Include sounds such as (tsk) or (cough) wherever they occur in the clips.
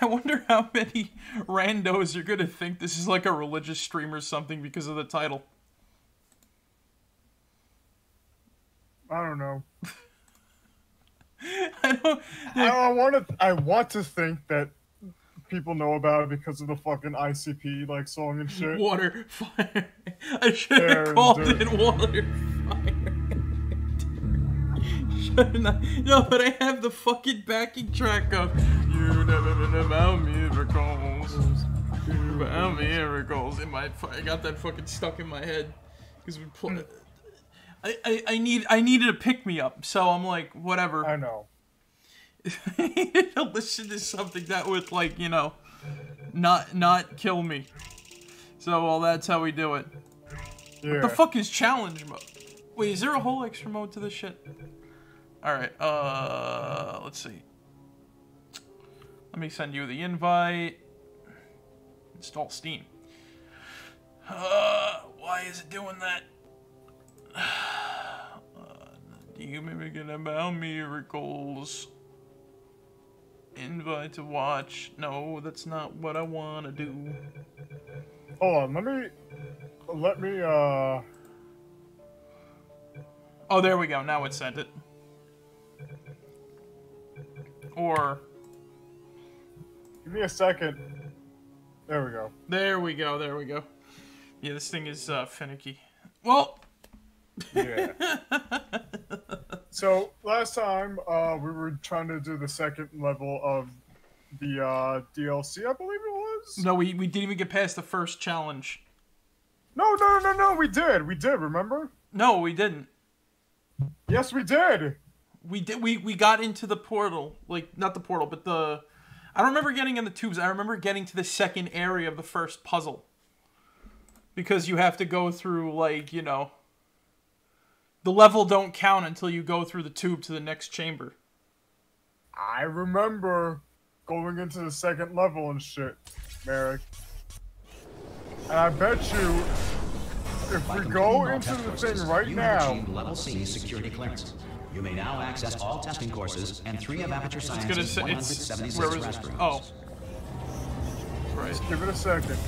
(laughs) I wonder. How many randos are gonna think this is like a religious stream or something because of the title. I don't know. (laughs) I don't. I, I want to. I want to think that people know about it because of the fucking ICP like song and shit. Water, fire. (laughs) I should have called dirt. it water, fire. (laughs) No, but I have the fucking backing track of You never been about miracles. About miracles. In my, I got that fucking stuck in my head because we play. I, I, I need I needed a pick me up, so I'm like whatever. I know. I needed to listen to something that would like you know, not not kill me. So well, that's how we do it. Yeah. The fuck is challenge mode? Wait, is there a whole extra mode to this shit? All right. Uh, let's see. Let me send you the invite. Install Steam. Uh, why is it doing that? (sighs) Uh, do you mimicking about miracles? Invite to watch. No, that's not what I want to do. Hold on. Let me. Let me. Uh. Oh, there we go. Now it sent it. Or Give me a second. There we go. there we go. There we go. Yeah, this thing is uh, finicky. Well, Yeah. (laughs) so last time uh, we were trying to do the second level of the uh, DLC, I believe it was. no, we, we didn't even get past the first challenge. No, no, no, no. We did. We did. Remember? No, we didn't. Yes, we did. We did. We we got into the portal, like not the portal, but the. I don't remember getting in the tubes. I remember getting to the second area of the first puzzle. Because you have to go through like you know. The level don't count until you go through the tube to the next chamber. I remember going into the second level and shit, Marek. And I bet you, if By we go into the thing right now, level C security clearance. You may now access all testing courses and three of Aperture It's Science's say it's 176 where was it? restrooms. Oh, right. give it a second.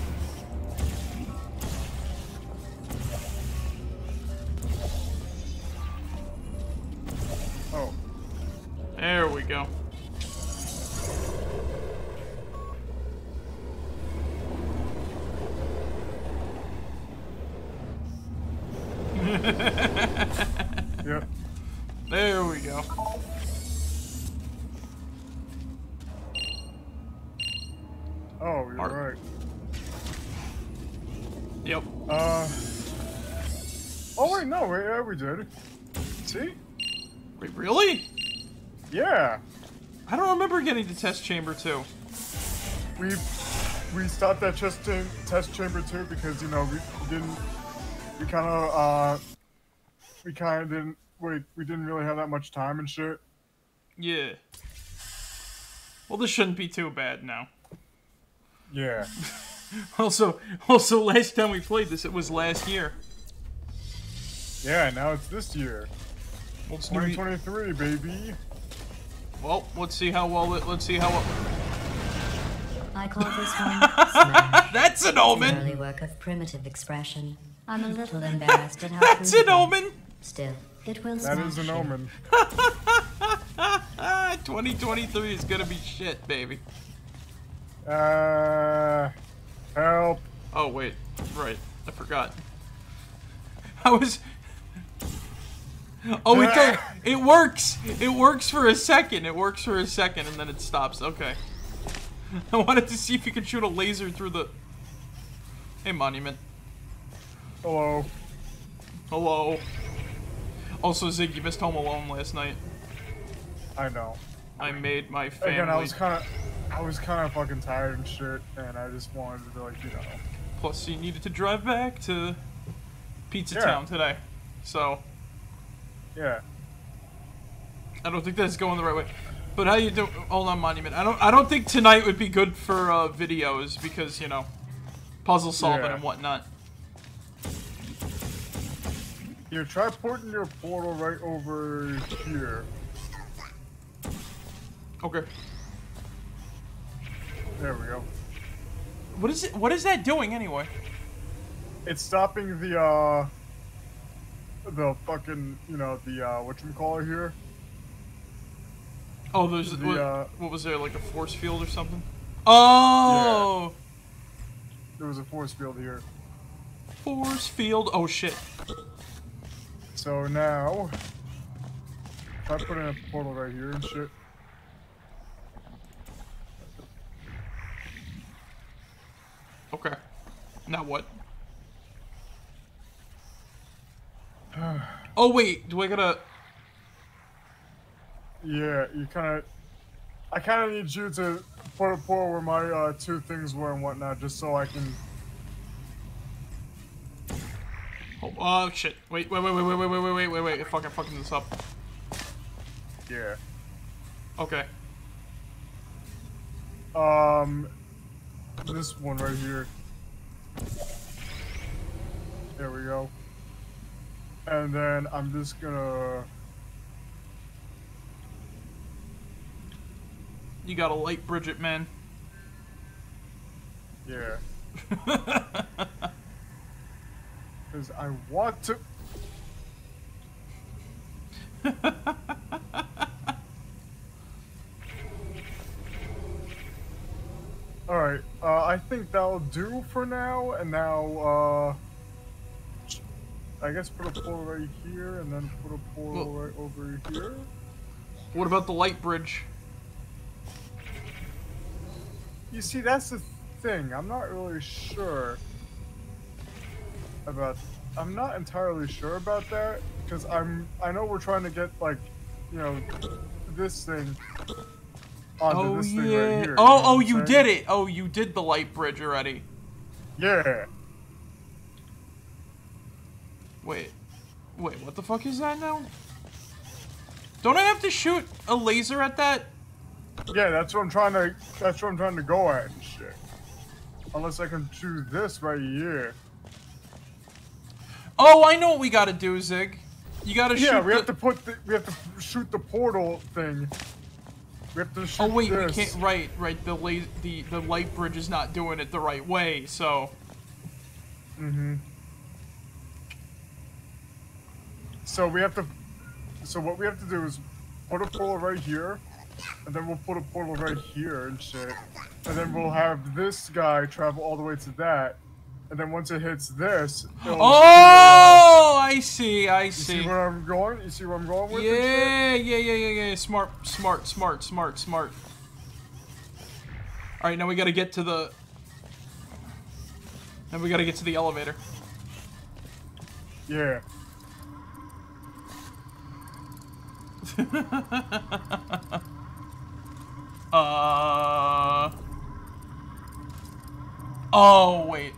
Oh, There we go. (laughs) yep. There we go. Oh, you're Art. right. Yep. Uh. Oh wait, no, wait, yeah, we did. See? Wait, really? Yeah, I don't remember getting to test chamber two. we we stopped that test test chamber too because you know we didn't we kind of uh we kind of didn't wait we didn't really have that much time and shit. Yeah. Well, this shouldn't be too bad now. Yeah. (laughs) Also, also, last time we played this, it was last year. Yeah, now it's this year. Well, it's new- 2023, baby. well, let's see how well it. Let's see how well. I call this (laughs) one (laughs) Smash. That's an An omen. early work of primitive expression. I'm a little embarrassed at how That's an omen. Still, it will That smash is an you. omen. (laughs) Ah, 2023 is gonna be shit, baby. Uh, help. Oh wait, right. I forgot. (laughs) I was. Oh, it does. (laughs) It works. It works for a second. It works for a second, and then it stops. Okay. I wanted to see if you could shoot a laser through the. Hey, monument. Hello. Hello. Also, Zig, you missed Home Alone last night. I know. I made my family. Again, I was kind of, I was kind of fucking tired and shit, and I just wanted to like, you know. Plus, you needed to drive back to Pizza Yeah. Town today. So, Yeah. I don't think that's going the right way. But how you do? Hold on, Monument. I don't. I don't think tonight would be good for uh, videos because you know, puzzle solving Yeah. and whatnot. Here, try porting your portal right over here. Okay. There we go. What is it? What is that doing anyway? It's stopping the uh the fucking you know the uh what you call it here. Oh, there's The, what, uh, what was there like a force field or something? Oh, Yeah. There was a force field here. force field. Oh shit. So now, if I put in a portal right here and shit. Okay. Now what? (sighs) oh wait, do I gotta? Yeah, you kind of. I kind of need you to put a portal where my uh, two things were and whatnot, just so I can. Oh, oh shit! Wait, wait, wait, wait, wait, wait, wait, wait, wait, wait, wait! Fucking fucking this up. Yeah. Okay. Um, this one right here. There we go. And then I'm just gonna. You got a light, Bridget, man. Yeah. (laughs) Because I want to. (laughs) Alright, uh, I think that'll do for now, and now, uh. I guess put a portal right here, and then put a portal Well- right over here. What about the light bridge? You see, that's the thing. I'm not really sure about. I'm not entirely sure about that because I'm. I know we're trying to get like, you know, this thing onto Oh this yeah. thing right here. oh, oh, you did it. Oh, you did the light bridge already. Yeah. Wait, wait, what the fuck is that now? Don't I have to shoot a laser at that? Yeah, that's what I'm trying to. That's what I'm trying to go at and shit. Unless I can choose this right here. Oh, I know what we gotta do, Zig. You gotta Yeah, shoot Yeah, we the... have to put. The, we have to shoot the portal thing. We have to shoot Oh wait, this. we can't. Right, right. The la- the the light bridge is not doing it the right way. So Mm-hmm. So we have to. So what we have to do is put a portal right here, and then we'll put a portal right here and shit, and then we'll have this guy travel all the way to that, and then once it hits this, it'll Oh, I see. I You see see. where I'm going? You see where I'm going with? Yeah, yeah, yeah, yeah, yeah. Smart, smart, smart, smart, smart. All right, now we gotta get to the. Now we gotta get to the elevator. Yeah. (laughs) Uh. Oh wait.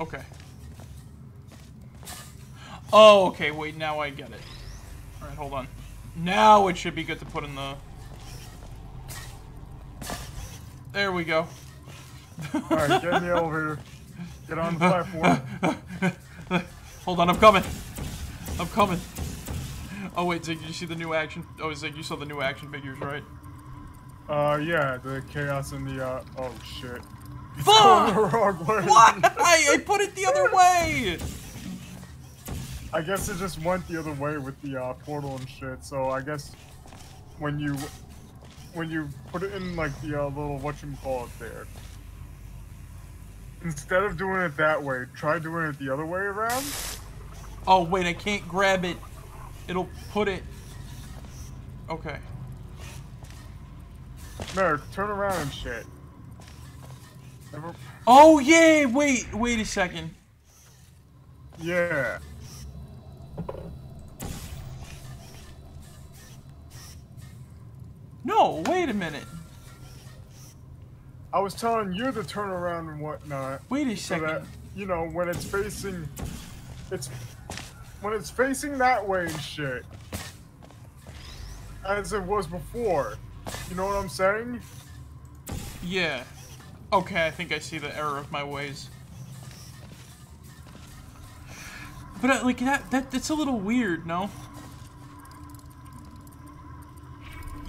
Okay. Oh, okay. Wait. Now I get it. All right. Hold on. Now it should be good to put in the. There we go. All right, get in the elevator. Get on the platform. (laughs) Hold on, I'm coming. I'm coming. Oh wait, Zig, did you see the new action? Oh, Zig, you saw the new action figures, right? Uh, yeah, the chaos and the uh. Oh shit. It's going the Fuck! wrong way. What? I, I put it the other way. I guess it just went the other way with the uh, portal and shit. So I guess when you when you put it in like the uh, little what you call it there, instead of doing it that way, try doing it the other way around. Oh wait, I can't grab it. It'll put it. Okay. Marek, turn around and shit. Oh yeah. Wait. Wait a second. Yeah. No. Wait a minute. I was telling you to turn around and whatnot. Wait a so second. that you know when it's facing, it's when it's facing that way and shit, as it was before. You know what I'm saying? Yeah. Okay, I think I see the error of my ways. But uh, like that, that that's a little weird, no?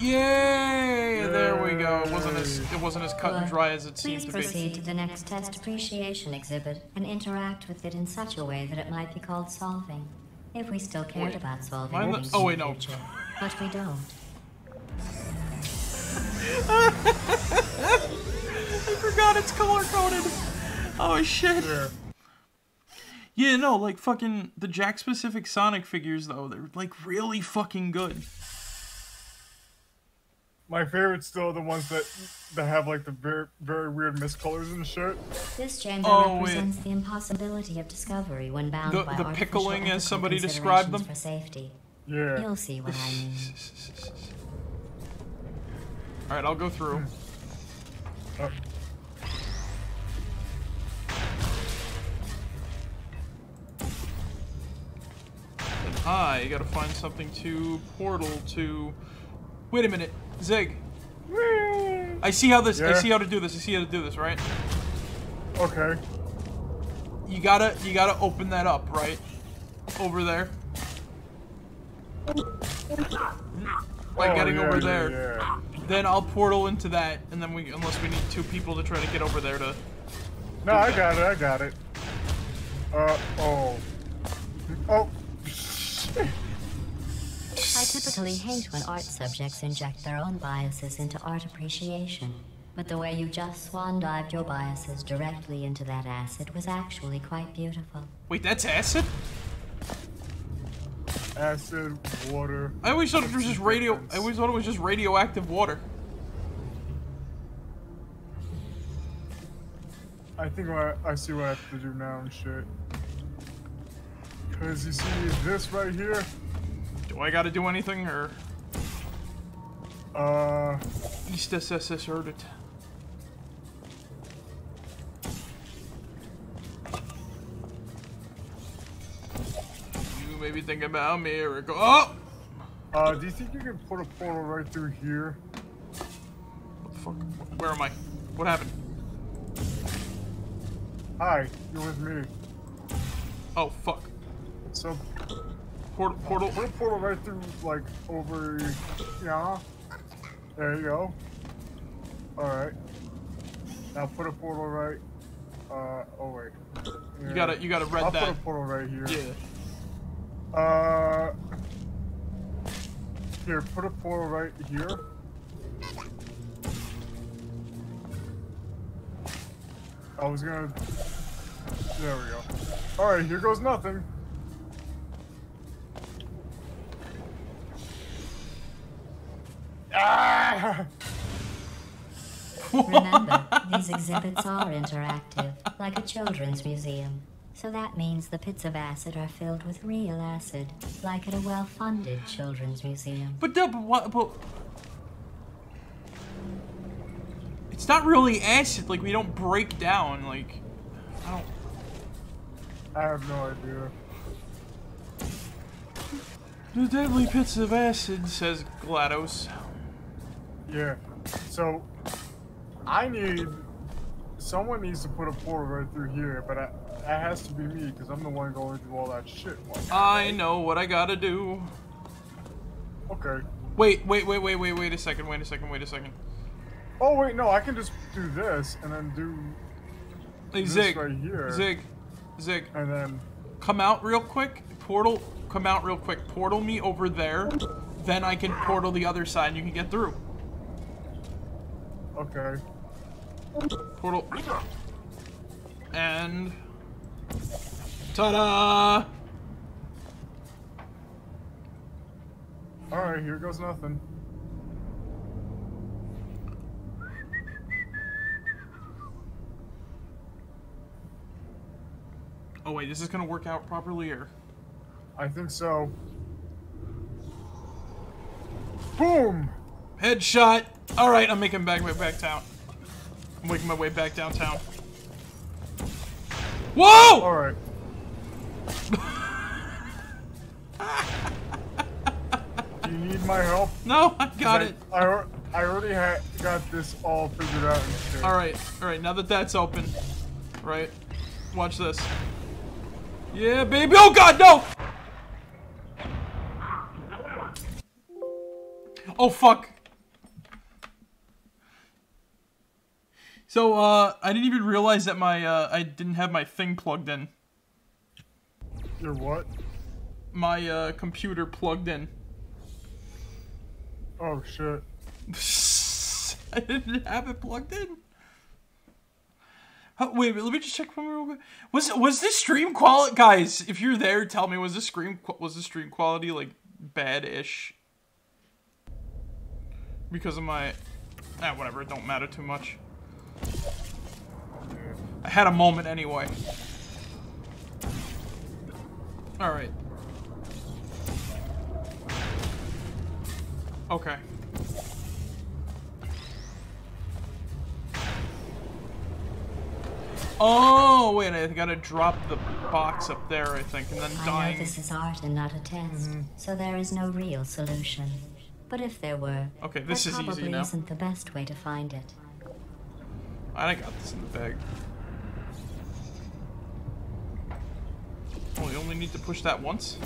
Yay! There we go. It wasn't as it wasn't as cut and dry as it seemed to be. Please proceed to the next test appreciation exhibit and interact with it in such a way that it might be called solving. If we still cared Wait, about solving mine things oh, wait, no. future. But we don't. (laughs) I forgot it's color coded. Oh shit. Yeah. Yeah, no, like fucking the Jakks Pacific Sonic figures though, they're like really fucking good. My favorite's still the ones that that have like the very very weird miscolors and shit. This chamber Oh, wait. represents the impossibility of discovery when bound The- by the pickling, as somebody described them? For safety. Yeah. You'll see what I mean. (laughs) All right, I'll go through. Uh, I gotta find something to portal to. Wait a minute, Zig. I see how this. I see how to do this. I see how to do this. Right. okay. You gotta. You gotta open that up. Right. Over there. Like Oh, getting yeah, over yeah, there. yeah. Then I'll portal into that, and then we, unless we need two people to try to get over there to. No, I got it. I got it. Uh oh. Oh. I typically hate when art subjects inject their own biases into art appreciation. But the way you just swan dived your biases directly into that acid was actually quite beautiful. Wait, that's acid. Acid, water. I always thought it was just radio. I always thought it was just radioactive water. I think I, I see what I have to do now and shit. Cause you see this right here. Do I gotta do anything or Uh, East SSS heard it? You maybe think about miracle. Oh! uh, do you think you can put a portal right through here? What the fuck? Where am I? What happened? Hi, you're with me. Oh fuck! So Portal, portal. put a portal right through, like over. Yeah. There you go. All right. Now put a portal right. Uh oh wait. You gotta, you gotta read I'll that. put a portal right here. Yeah. Uh. Here, put a portal right here. I was gonna. There we go. Alright, here goes nothing. Ah! Remember, these exhibits are interactive, like a children's museum. So that means the pits of acid are filled with real acid, like at a well-funded children's museum. But no, but what? But it's not really acid. Like we don't break down. Like I don't. I have no idea. The deadly pits of acid, says GLaDOS. Yeah. So, I need. Someone needs to put a portal right through here, but I, that has to be me because I'm the one going through all that shit. I know what I gotta do. Okay. Wait, wait, wait, wait, wait, wait a second, wait a second, wait a second. Oh wait, no, I can just do this and then do Hey, this Zig, right here, Zig, Zig, and then come out real quick. Portal, come out real quick. Portal me over there. Then I can portal the other side and you can get through. Okay. Portal. And. Ta da! All right, here goes nothing. Oh, wait, this is gonna work out properly or. I think so. Boom! Headshot! Alright, I'm making back way back down. I'm making my way back downtown. Whoa! All right. (laughs) do you need my help? No, I got I, it. I, al- I already got this all figured out and shit. Alright, alright, now that that's open. Right. Watch this. Yeah, baby. Oh God, no! Oh fuck. So uh, I didn't even realize that my uh, I didn't have my thing plugged in. Your what? My uh, computer plugged in. Oh shit. (laughs) I didn't have it plugged in. Oh, wait, let me just check one real quick. Was was this stream quality, guys? If you're there, tell me was the stream was the stream quality like bad-ish? Because of my, ah, whatever. It don't matter too much. I had a moment anyway. All right. Okay. Oh, wait, I gotta drop the box up there, I think, and then I know this is art and not a test, Mm-hmm. so there is no real solution. But if there were, Okay, this that is easy probably now. isn't the best way to find it. I got this in the bag. Oh, you only need to push that once?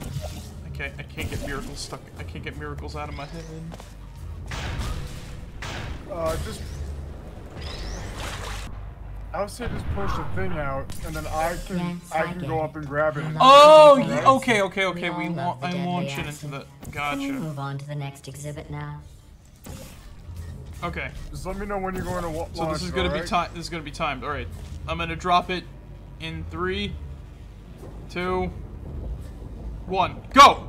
I can't, I can't get miracles stuck. I can't get miracles out of my head. Uh, just. I would say just push the thing out, and then I can Yes, I I can go it. up and grab it. Oh, Right. okay, okay, okay. We We la- I'm deadly launching into acid. the. Can we Gotcha. move on to the next exhibit now? Okay. Just let me know when you're going to wa- launch. So this is gonna be alright? time. This is gonna be timed. All right, I'm gonna drop it in three, two, one, go.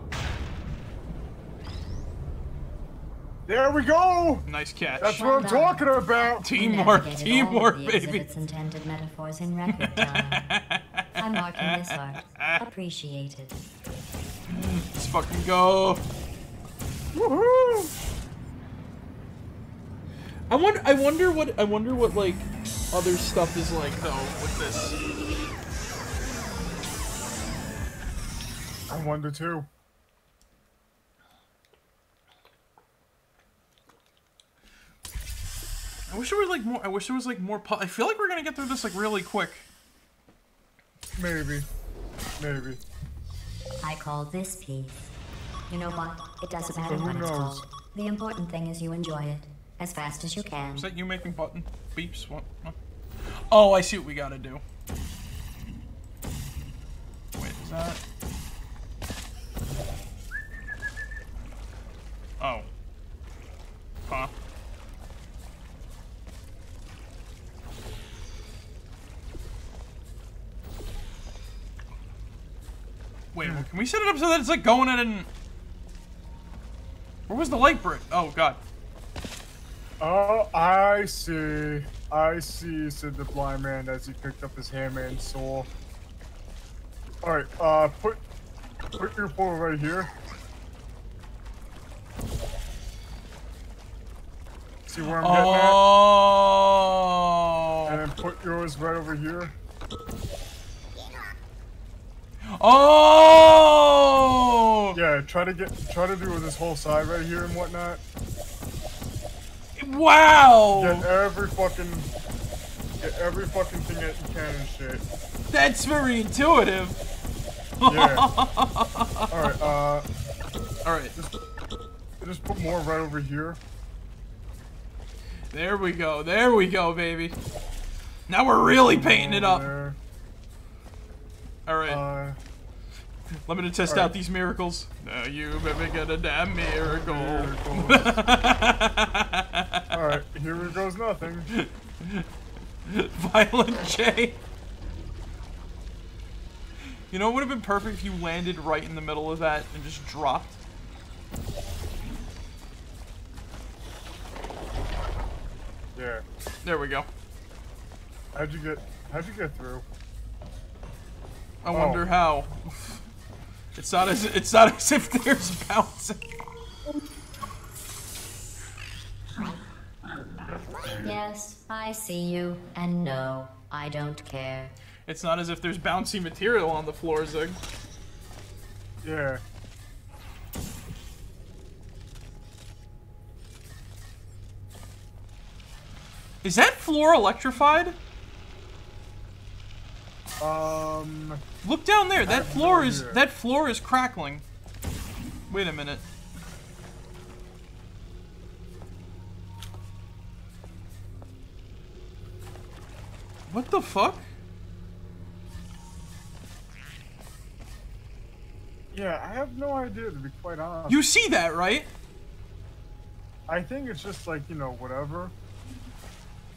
There we go. Nice catch. That's Well what I'm done. talking about. You teamwork, navigated all teamwork, of baby. exhibit's intended metaphors in record time. (laughs) I'm marking this art. Appreciated. Let's fucking go. Woohoo! I wonder. I wonder what. I wonder what like other stuff is like though with this. I wonder too. I wish there was like more. I wish there was like more. I feel like we're gonna get through this like really quick. Maybe. Maybe. I call this piece. You know what? It doesn't matter what it's called. The important thing is you enjoy it as fast as you can. Is that you making button beeps? What? what? Oh, I see what we gotta do. Wait, is that? Oh. Huh. Wait, well, can we set it up so that it's like going in and... Where was the light bridge? Oh, God. Oh, I see. I see, said the blind man as he picked up his hammer and saw. Alright, uh, put, put your pole right here. See where I'm getting Oh. at? And then put yours right over here. Oh! Yeah, try to get, try to do with this whole side right here and whatnot. Wow! Get every fucking, get every fucking thing that you can and shit. That's very intuitive. Yeah. (laughs) Alright, uh, Alright, just put more right over here. there we go. There we go, baby. Now we're really painting it up. There. Alright, Uh, let me test out these miracles. Now you better get a damn miracle. Alright, here goes nothing. (laughs) Violent J. You know, it would have been perfect if you landed right in the middle of that and just dropped. Yeah. There we go. How'd you get, how'd you get through? I wonder oh. how. It's not as it's not as if there's bouncing. Yes, I see you, and no, I don't care. It's not as if there's bouncy material on the floor, Zig. Yeah. Is that floor electrified? Um, Look down there. That floor is idea. that floor is crackling. Wait a minute. What the fuck? yeah, I have no idea to be quite honest. You see that, right? I think it's just like you know whatever.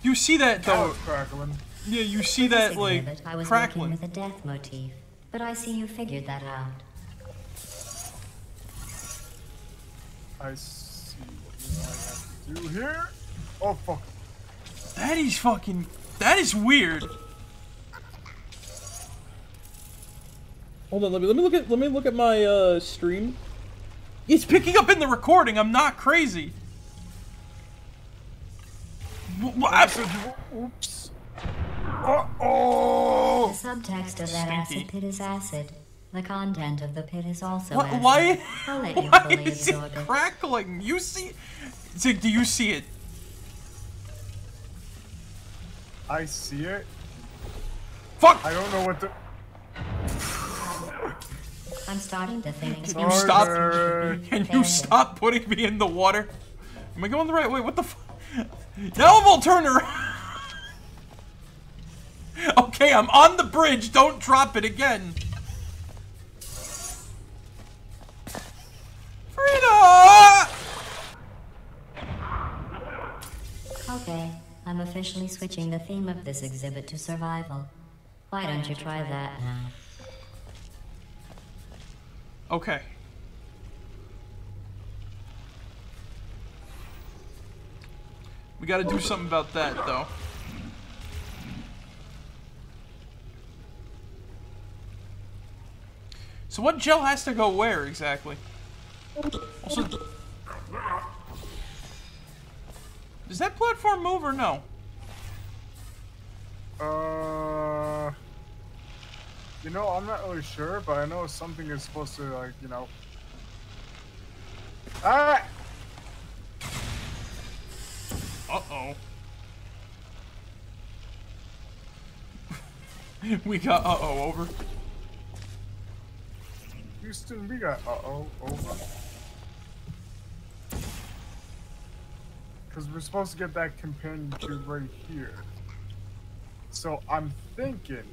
You see that though. crackling. Yeah, you see that like exhibit, I was working crackling. with a death motif, but I see you figured that out. I see what I have to do here. Oh fuck! That is fucking. That is weird. Hold on, let me let me look at let me look at my uh stream. It's picking up in the recording. I'm not crazy. Wh- wh- I- So you- Oops. Uh oh! The subtext of that Stinky. acid pit is acid. The content of the pit is also wh- acid. why? I'll let (laughs) you Why fully is it absorb it. crackling? You see? Zig, do you see it? I see it. Fuck! I don't know what the. I'm starting to think. Can you stop? Can you stop putting me in the water? Am I going the right way? What the f- (laughs) Now I'm all turned around. (laughs) okay, I'm on the bridge. Don't drop it again. Frida! Okay, I'm officially switching the theme of this exhibit to survival. Why don't you try that now? Okay. We gotta do something about that, though. So what gel has to go where, exactly? Also... Does that platform move or no? Uh, you know, I'm not really sure, but I know something is supposed to like, you know. Ah! Uh-oh. (laughs) we got uh-oh over. Houston, we got uh oh over. Because we're supposed to get that companion tube right here. So I'm thinking,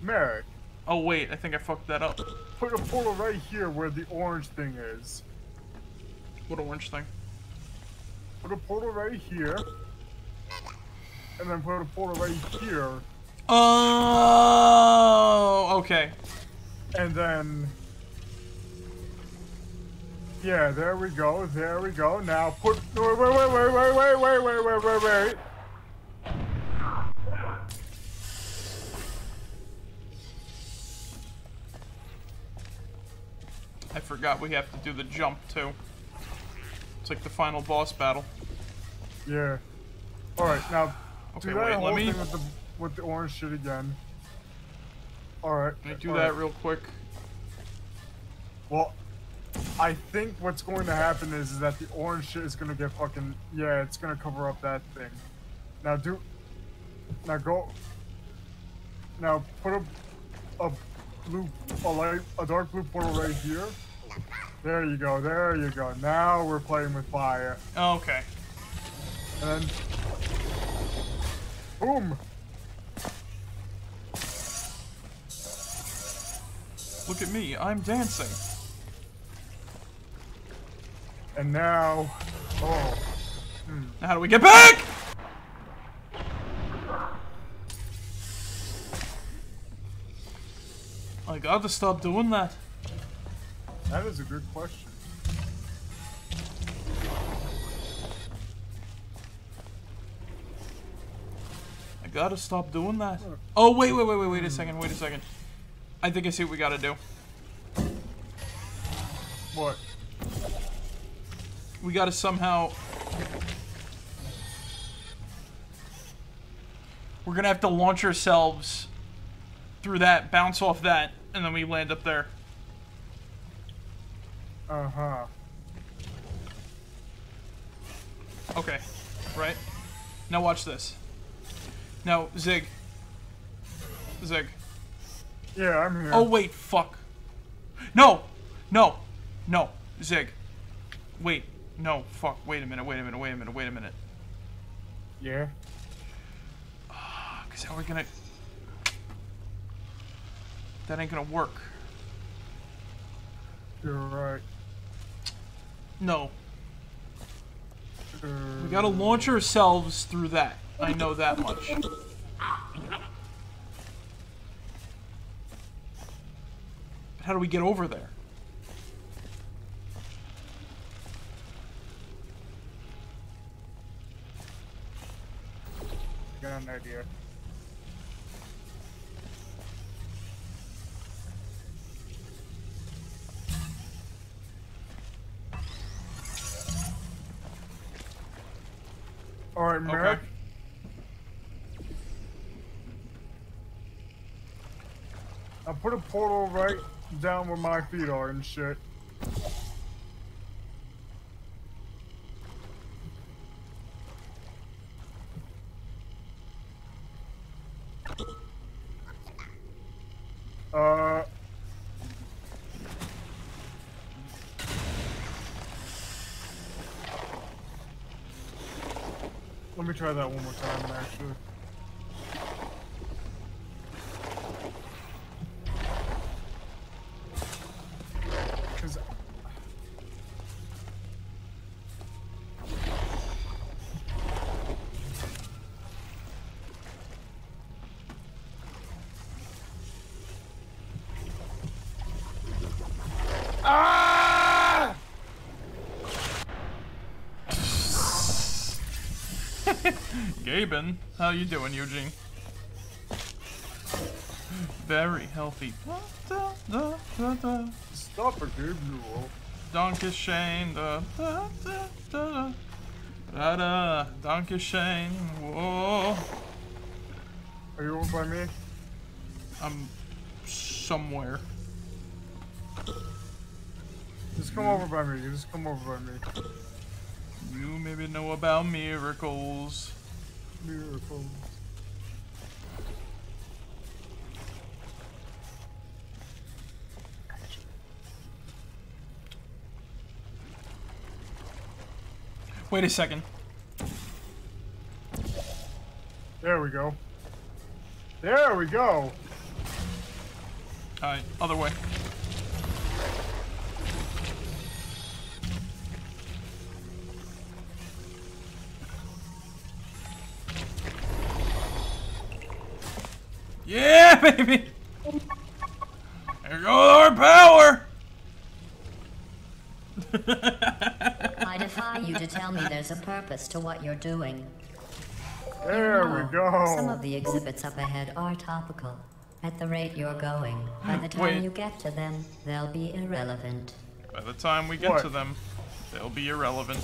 Marek, Oh wait, I think I fucked that up. put a portal right here where the orange thing is. What orange thing? Put a portal right here. And then put a portal right here. Oh, okay. And then. Yeah, there we go. There we go. Now put. Wait, wait, wait, wait, wait, wait, wait, wait, wait, wait, wait. I forgot we have to do the jump too. It's like the final boss battle. Yeah. Alright, now. Okay, do that wait, whole let me thing with the, with the orange shit again. Alright. let me do that real quick. Well, I think what's going to happen is, is that the orange shit is going to get fucking. Yeah, it's going to cover up that thing. Now do. Now go. Now put a, a blue, a light, a dark blue portal right here. There you go. There you go. Now we're playing with fire. Oh, okay. And then. Boom. Look at me, I'm dancing. And now. Oh. Now how do we get back? I gotta stop doing that. That is a good question. I gotta stop doing that. Oh, wait, wait, wait, wait, wait a second, wait a second. I think I see what we gotta do. What? We gotta somehow... We're gonna have to launch ourselves through that, bounce off that, and then we land up there. Uh huh. Okay. Right? Now watch this. Now, Zig. Zig. Yeah, I'm here. Oh, wait, fuck. No! No! No. Zig. Wait. No, fuck. Wait a minute, wait a minute, wait a minute, wait a minute. Yeah. Because how are we gonna... That ain't gonna work. You're right. No. Uh, We gotta launch ourselves through that. I know that much. But how do we get over there? Got an idea. All right, Marek. I put a portal right down where my feet are and shit. Uh. Let me try that one more time, actually. Gaben, how you doing, Eugene? Very healthy. Da, da, da, da. Stop dude. You will. Donkey Shane. Da, da, da, da, da, da. Donkey Shane. Whoa. Are you over by me? I'm somewhere. Just come over by me. Just come over by me. You maybe know about miracles. Miracles. Wait a second. There we go. There we go. Alright, other way. (laughs) baby! There goes our power! I defy you to tell me there's a purpose to what you're doing. There No, we oh, go. Some of the exhibits up ahead are topical. At the rate you're going, by the time Wait. you get to them, they'll be irrelevant. By the time we get What? to them, they'll be irrelevant.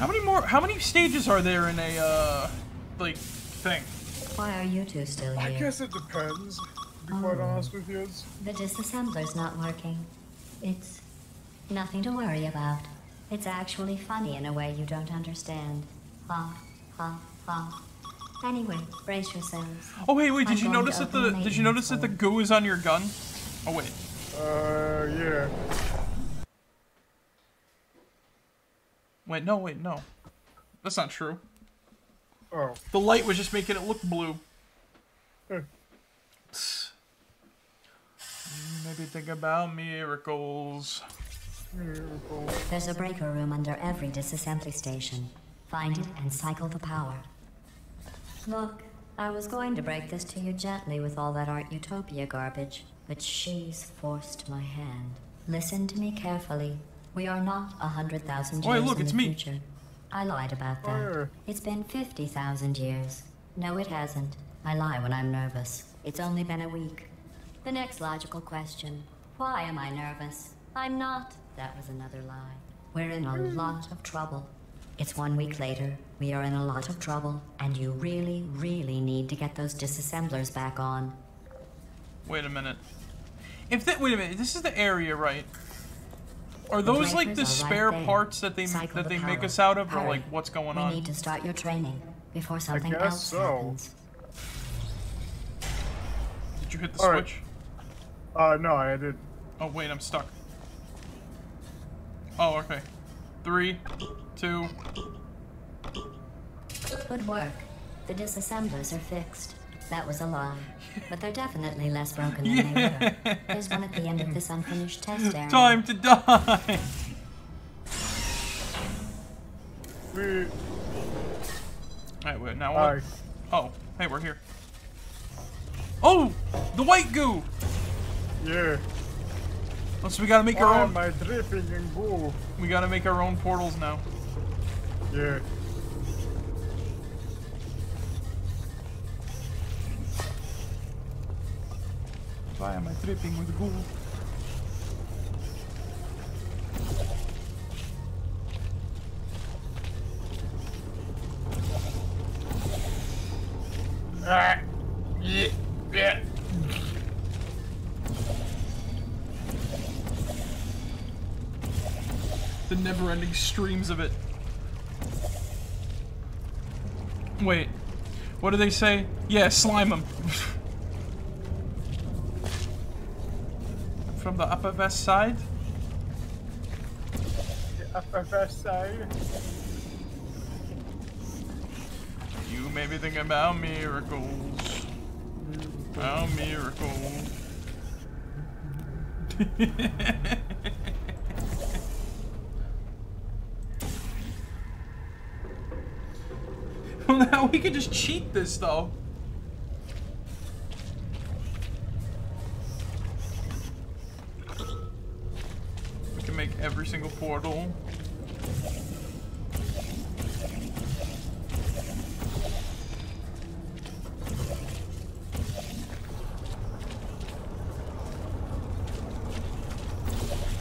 How many more? How many stages are there in a uh, like thing? Why are you two still here? I guess it depends. To be quite Oh. honest with you. The disassembler's not working. It's nothing to worry about. It's actually funny in a way you don't understand. Ha, ha, ha. Anyway, brace yourselves. Oh wait, wait. Did I'm you notice that the? Did you notice that the goo is on your gun? Oh wait. Uh, yeah. Wait, no, wait, no. That's not true. Oh. The light was just making it look blue. Eh. Maybe think about miracles. Miracles. There's a breaker room under every disassembly station. Find it and cycle the power. Look, I was going to break this to you gently with all that Art Utopia garbage, but she's forced my hand. Listen to me carefully. We are not a hundred thousand years look, in it's the me. future. I lied about that. Oh. It's been fifty thousand years. No, it hasn't. I lie when I'm nervous. It's only been a week. The next logical question why am I nervous? I'm not. That was another lie. We're in a lot of trouble. It's one week later. We are in a lot of trouble, and you really, really need to get those disassemblers back on. Wait a minute. If that, wait a minute. This is the area, right? Are those like the drivers are right spare parts that they Cycle that the they make us out of, or like what's going we on? need to start your training before something guess else so. happens. Did you hit the All right. switch? Uh, no, I did. Oh wait, I'm stuck. Oh okay. Three, two. Good work. The disassemblers are fixed. That was a lie. But they're definitely less broken than they were. There's one at the end of this unfinished test (laughs) area. Time to die. We. Alright, wait. Now Hi. what? Oh, hey, we're here. Oh, the white goo. Yeah. Oh, so we gotta make our Why own. am I dripping in goo? We gotta make our own portals now. Yeah. Why am I tripping with goo? Ah. Yeah. Yeah. The never-ending streams of it. Wait, what do they say? Yeah, slime them. (laughs) From the upper west side? FFS side. You may be thinking about miracles. About miracles. (laughs) well, now we can just cheat this, though. Can make every single portal.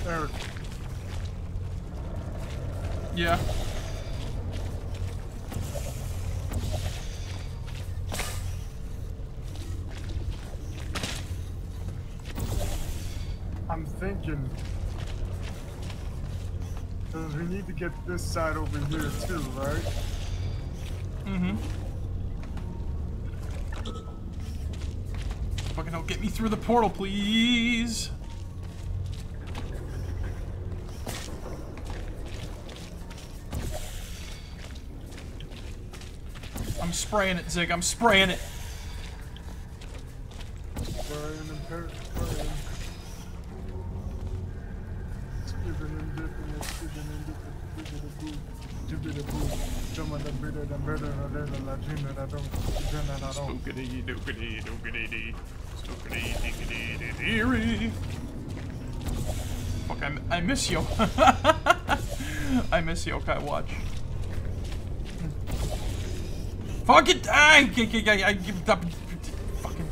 There. Yeah. I'm thinking. Because we need to get this side over here too, right? Mm-hmm. Fucking hell, get me through the portal, please. I'm spraying it, Zig. I'm spraying it. (laughs) miss you. I miss Yokai Watch. Fuck it! I, I, I, I give up. Fucking.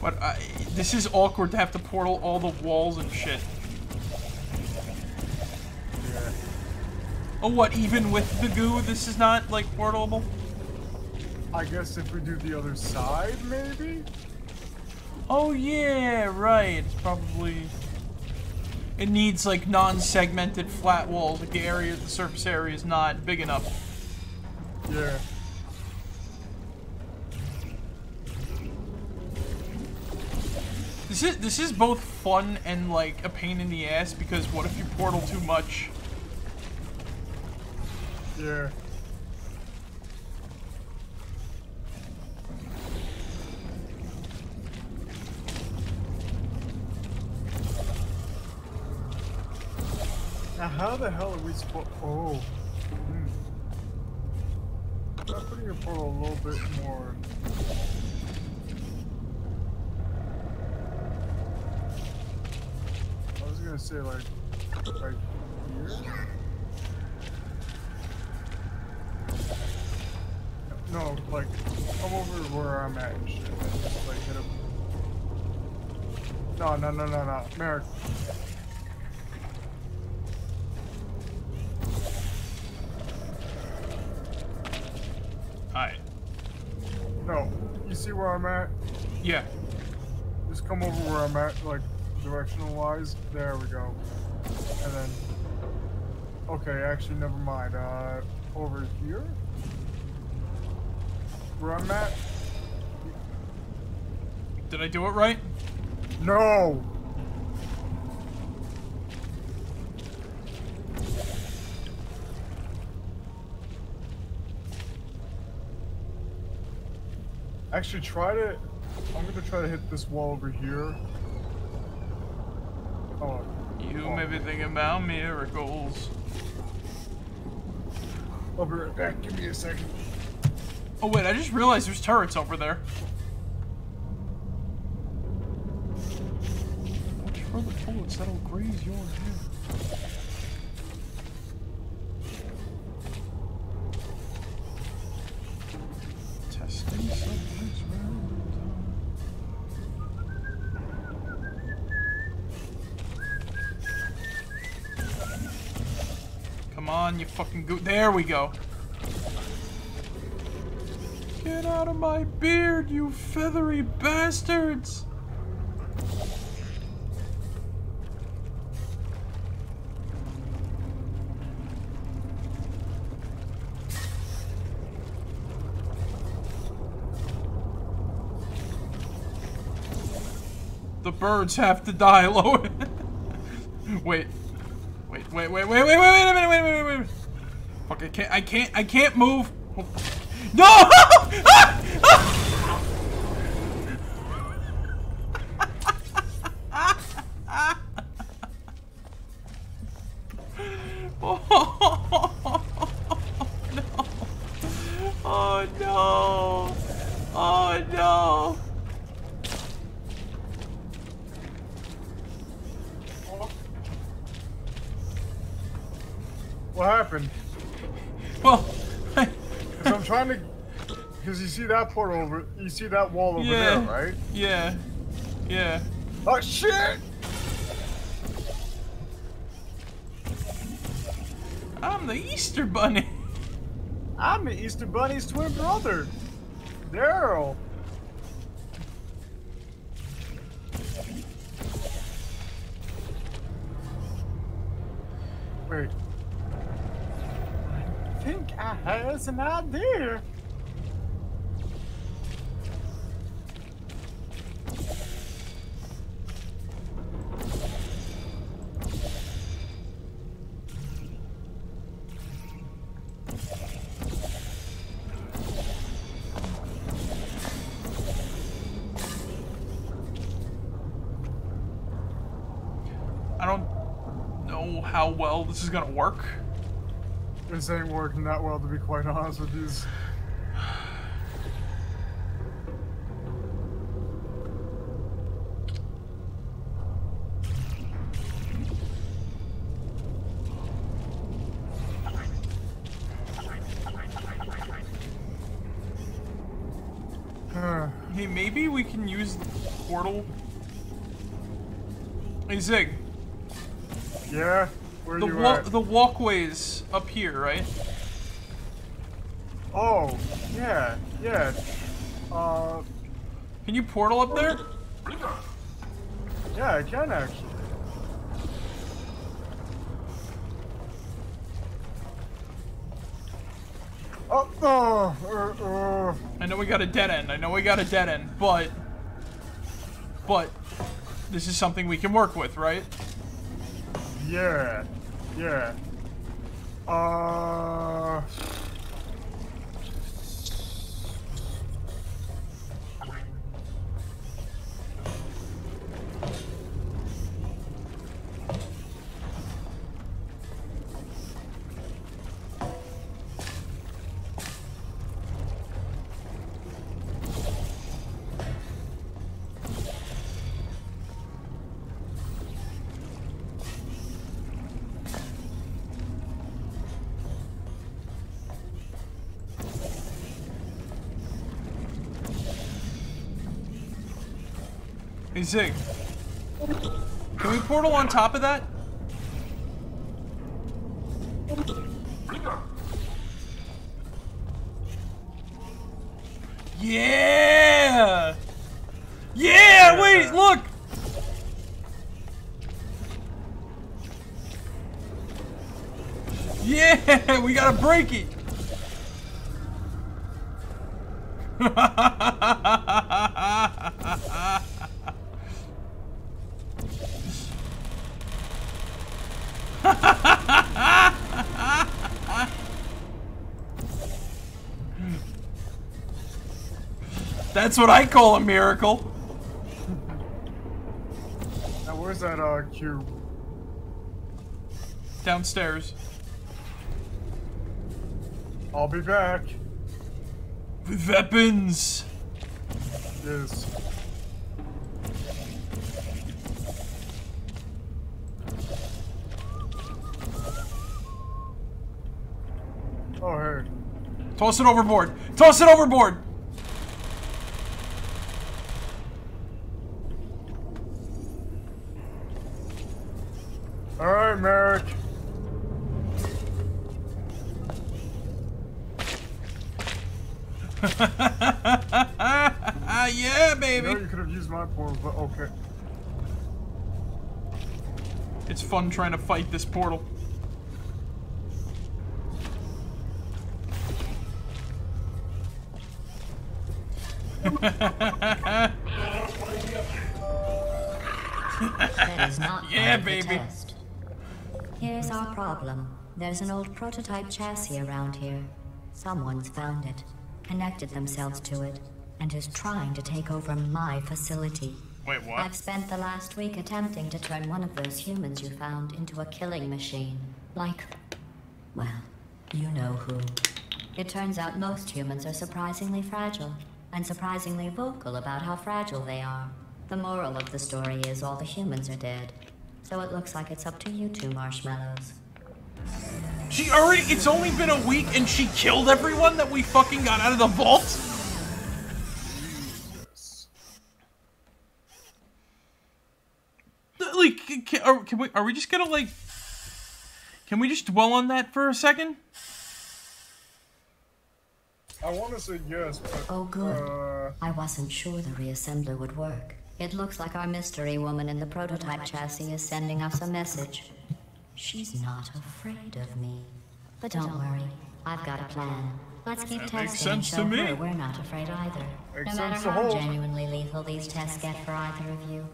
What? I, this is awkward to have to portal all the walls and shit. Yeah. Oh, what? Even with the goo, this is not like portable. I guess if we do the other side, maybe? Oh yeah, right. It's probably it needs like non-segmented flat walls. Like the area, the surface area is not big enough. Yeah. This is this is both fun and like a pain in the ass because what if you portal too much? Yeah. Now, how the hell are we supposed? Oh. Hmm. Try putting your portal a little bit more. I was gonna say like right here. No, like come over where I'm at and shit. like hit him. No, no, no, no, no, Marek. See where I'm at? Yeah. Just come over where I'm at, like directional wise. There we go. And then, okay, actually, never mind. Uh, over here, where I'm at. Did I do it right? No. Actually, try to. I'm gonna try to hit this wall over here. Oh. You oh. may be thinking about miracles. I'll be right back. Give me a second. Oh wait, I just realized there's turrets over there. The bullets that'll graze your head. There we go. Get out of my beard, you feathery bastards! The birds have to die, Lois. wait. Wait, wait, wait, wait, wait, wait, wait minute, wait, wait, wait, wait. Fuck, I can't, I can't, I can't move. Oh. No! Oh no! Oh no! What happened? Well, Because I'm trying to. Because you see that portal over. You see that wall over Yeah. there, right? yeah, yeah. Oh shit! I'm the Easter Bunny. I'm the Easter Bunny's twin brother, Daryl. I an idea. I don't know how well this is gonna work. This ain't working that well, to be quite honest with you. (sighs) Hey, maybe we can use the portal. Hey Zig, yeah? Where the you wa- at? the walkways up here, right? Oh, yeah, yeah. Uh, Can you portal up there? yeah, I can actually. Oh, oh, uh, uh, I know we got a dead end. I know we got a dead end, but but this is something we can work with, right? yeah, yeah. Uh, Zig. Can we portal on top of that? Yeah! Yeah! Wait, look! Yeah! (laughs) We gotta break it! (laughs) That's what I call a miracle. Now where's that uh cube? Downstairs. I'll be back. With weapons. Yes. Oh hey. Toss it overboard. Toss it overboard. (laughs) yeah, I baby. know you could have used my portal, but okay. It's fun trying to fight this portal. That is not (laughs) Yeah, part of the baby. test. Here's our problem. There's an old prototype chassis around here. Someone's found it, connected themselves to it, and is trying to take over my facility. Wait, what? I've spent the last week attempting to turn one of those humans you found into a killing machine. Like, well, you know who. It turns out most humans are surprisingly fragile, and surprisingly vocal about how fragile they are. The moral of the story is all the humans are dead. So it looks like it's up to you two marshmallows. She already. It's only been a week and she killed everyone that we fucking got out of the vault? Yes. Like, can, are, can we. Are we just gonna, like. Can we just dwell on that for a second? I want to say yes, but Oh, good. uh, I wasn't sure the reassembler would work. It looks like our mystery woman in the prototype chassis is sending us a message. She's not afraid of me. But don't worry, I've got a plan. Let's keep That makes testing and sense show to me. we're not afraid either. Makes no matter how hold. genuinely lethal these tests get for either of you.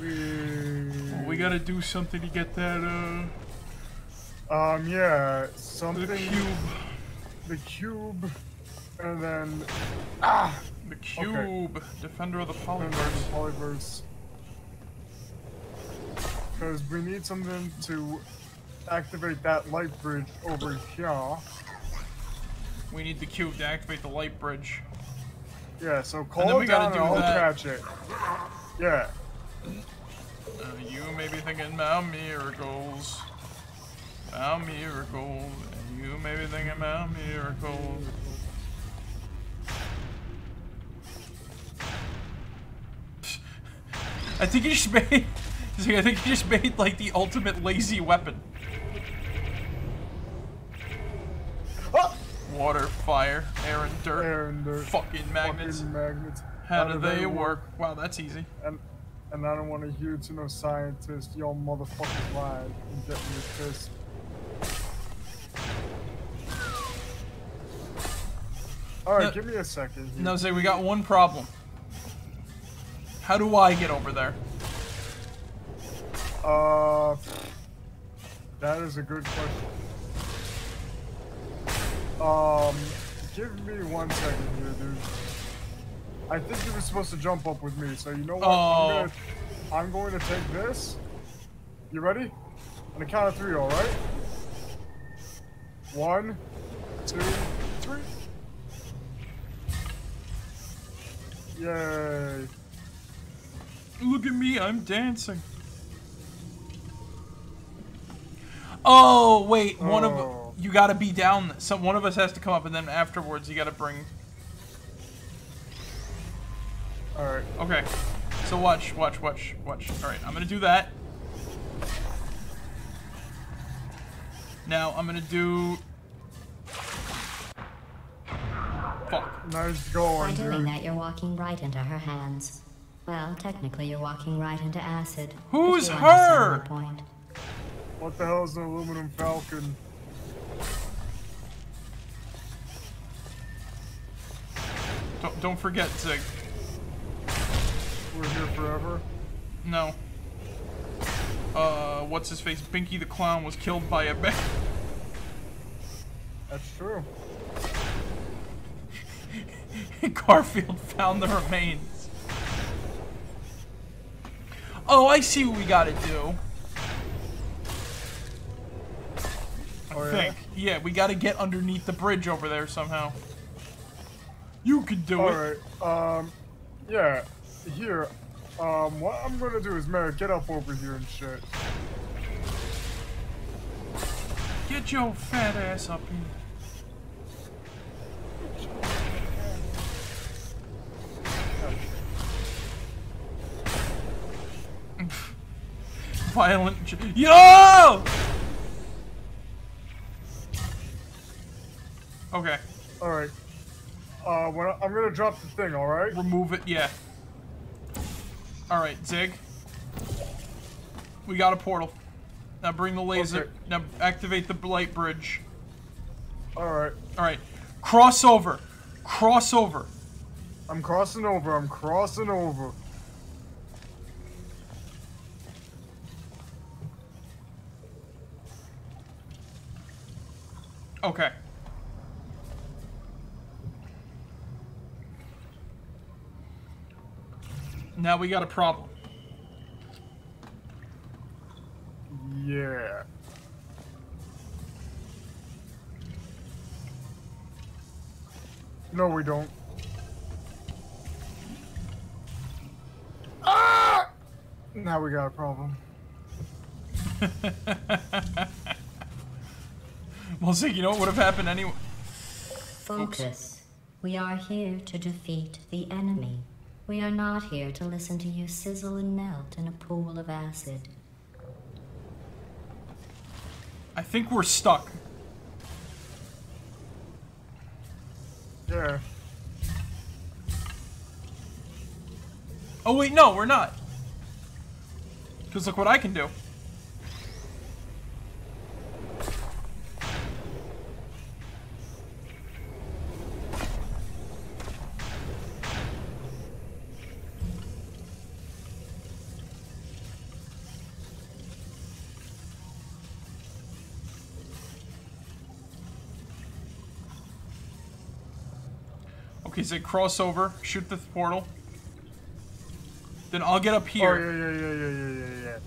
we. We gotta do something to get that, uh. Um, yeah, something... The cube. The cube, and then The cube. Defender of the polyverse. polyverse. Because we need something to activate that light bridge over here. We need the cube to activate the light bridge. Yeah, so call we it down and do I'll that. catch it. Yeah. Uh, you may be thinking about miracles. About miracles. And you may be thinking about miracles. (laughs) I think you just made. I think you just made like the ultimate lazy weapon. Ah! Water, fire, air, and dirt. And the Fucking magnets. fucking magnets. How do they work? Wow, that's easy. And and I don't want to hear to no scientist, y'all motherfuckers lied and get me pissed. Alright, No- give me a second. Here. No, say we got one problem. How do I get over there? Uh, that is a good question. Um, give me one second here, dude. I think you were supposed to jump up with me, so you know what? Oh. I'm, gonna, I'm going to take this. You ready? On the count of three, all right? One, two, three. Yay. Look at me, I'm dancing. Oh wait, one Oh. of you got to be down. So one of us has to come up, and then afterwards you got to bring. All right. Okay, so watch, watch, watch, watch. All right, I'm gonna do that. Now I'm gonna do. Fuck. Nice By going, doing dude. that, you're walking right into her hands. Well, technically, you're walking right into acid. Who's If you understand her? Point. What the hell is an aluminum falcon? Don't, don't forget, Zig. We're here forever. No. Uh, what's his face? Binky the Clown was killed by a bear. (laughs) That's true. Garfield found the remains. Oh, I see what we gotta do. I Oh, yeah? think. Yeah, we gotta get underneath the bridge over there somehow. You can do it. Alright, um, yeah, here, um, what I'm gonna do is, Marek, get up over here and shit. Get your fat ass up here. Violent. Yo! Okay, Alright, uh, when I, I'm gonna drop the thing, alright? remove it. Yeah. All right, Zig. We got a portal. Now bring the laser. Okay. Now activate the light bridge. Alright, All right, cross over. Cross over. I'm crossing over, I'm crossing over. Okay. Now we got a problem. Yeah. No, we don't. Ah! Now we got a problem. (laughs) Well, Zig, you know what would have happened anyway? Focus. We are here to defeat the enemy. We are not here to listen to you sizzle and melt in a pool of acid. I think we're stuck. There. Oh, wait, no, we're not. Because look what I can do. Okay, so cross over, shoot the portal. Then I'll get up Oh, here. yeah, yeah, yeah, yeah, yeah, yeah, yeah.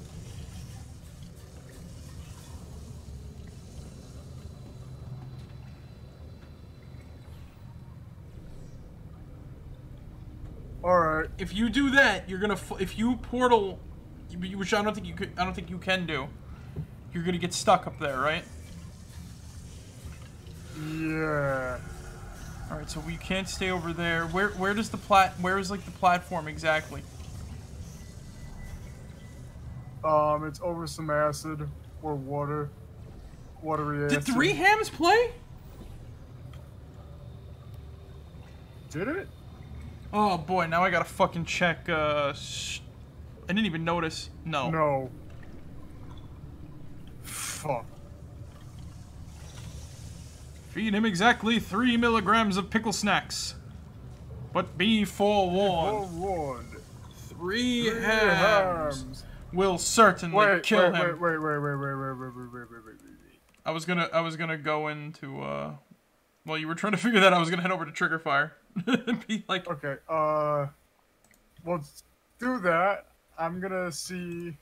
Alright. if you do that, you're gonna. If you portal, which I don't think you could. I don't think you can do. You're gonna get stuck up there, right? Yeah. All right. So we can't stay over there. Where Where does the plat? Where is like the platform exactly? Um, it's over some acid or water. Watery acid. Did three hams play? Did it? Oh boy, now I gotta fucking check. Uh, sh- I didn't even notice. No. No. Fuck. Feed him exactly three milligrams of pickle snacks. But be forewarned, Forewarned. three Three hams hams. will certainly Wait, kill wait, him. wait, wait, wait, wait, wait, wait, wait, wait, wait, wait, wait, wait. I was gonna I was gonna go into uh while you were trying to figure that I was gonna head over to Trigger Fire. and be like Okay, uh, let's do that. I'm gonna see.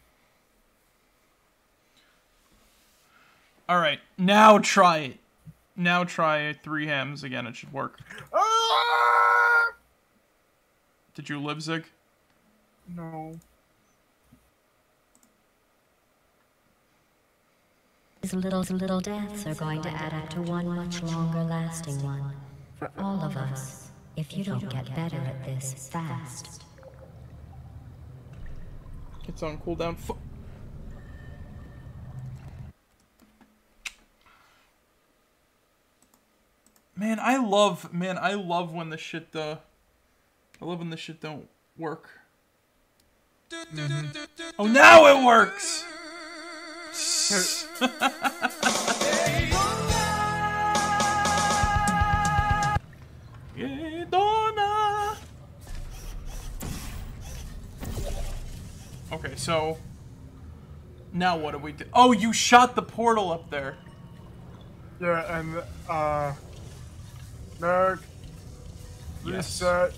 Alright, now try it. Now try three hams again, it should work. Ah! Did you live, Zig? No. These little, little deaths are going to add up to one much longer lasting one. For all of us, if you don't get better at this fast. It's on cooldown. Fu- man, I love man, I love when the shit uh I love when the shit don't work. Oh, now it works. (laughs) Yeah, Donna. Okay, so now what do we do? Oh, you shot the portal up there. Yeah, and uh, Marek, Yes. reset.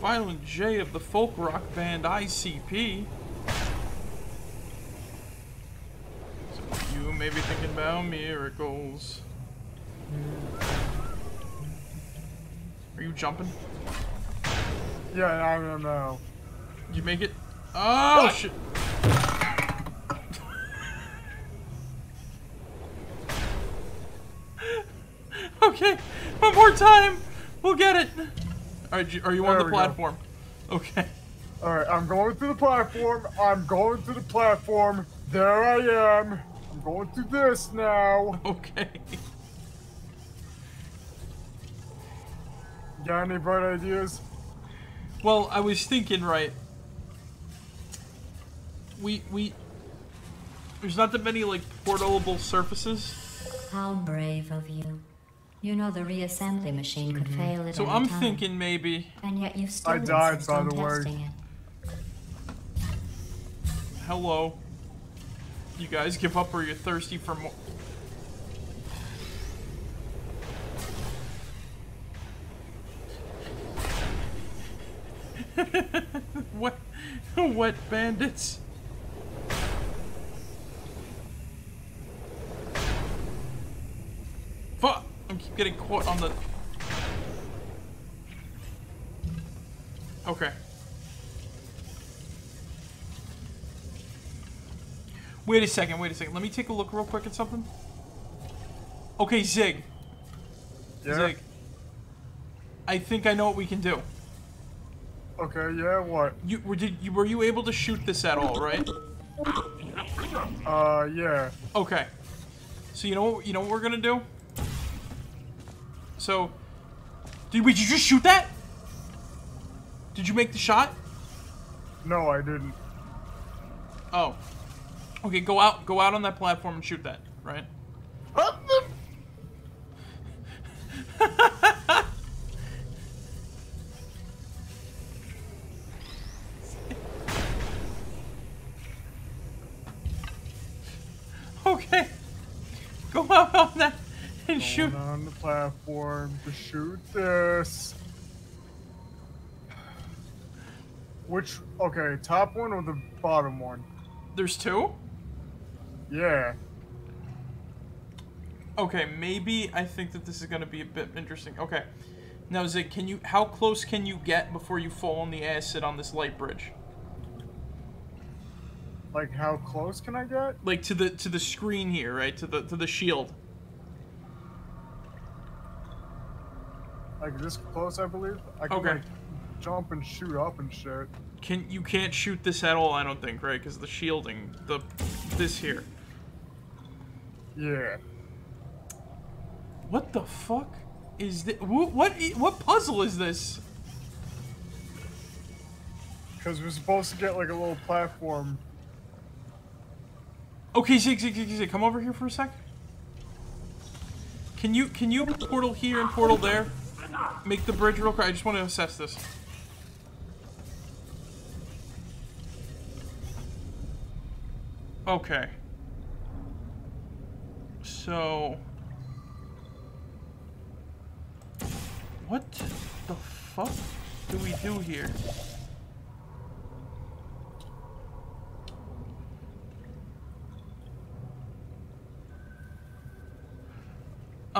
Violent J of the folk rock band ICP. So you may be thinking about miracles. Are you jumping? Yeah, I don't know. You make it? Oh ah! shit! Okay, one more time. We'll get it. All right, are you on the we go. platform? Okay. All right, I'm going through the platform. I'm going through the platform. There I am. I'm going through this now. Okay. Got any bright ideas? Well, I was thinking, right. We we. There's not that many like portable surfaces, How brave of you. You know the reassembly machine could mm-hmm. fail at so any I'm time. thinking maybe. And yet you still I died, by the way. Hello. You guys give up or you're thirsty for more? (laughs) what? (laughs) Wet bandits? Fuck! I keep getting caught on the. Okay. Wait a second, wait a second. Let me take a look real quick at something. Okay, Zig. Yeah. Zig. I think I know what we can do. Okay. Yeah. What? You were did you were you able to shoot this at all, right? Uh. Yeah. Okay. So you know what you know what we're gonna do? So did we did you just shoot that? Did you make the shot? No, I didn't. Oh. Okay, go out go out on that platform and shoot that, right? (laughs) platform to shoot this. Which? Okay, top one or the bottom one? There's two? Yeah. Okay, maybe I think that this is gonna be a bit interesting. Okay. Now Zig, can you how close can you get before you fall on the acid on this light bridge? Like, how close can I get? Like to the to the screen here, right? To the to the shield. Like this close, I believe. I can Okay. like jump and shoot up and shit. Can you can't shoot this at all, I don't think, right? Because the shielding, the this here. Yeah. What the fuck is this? What what, what puzzle is this? Because we're supposed to get like a little platform. Okay, Zig, Zig, Zig, Zig, come over here for a sec. Can you can you portal here and portal there? Make the bridge real quick. I just want to assess this. Okay. So what the fuck do we do here?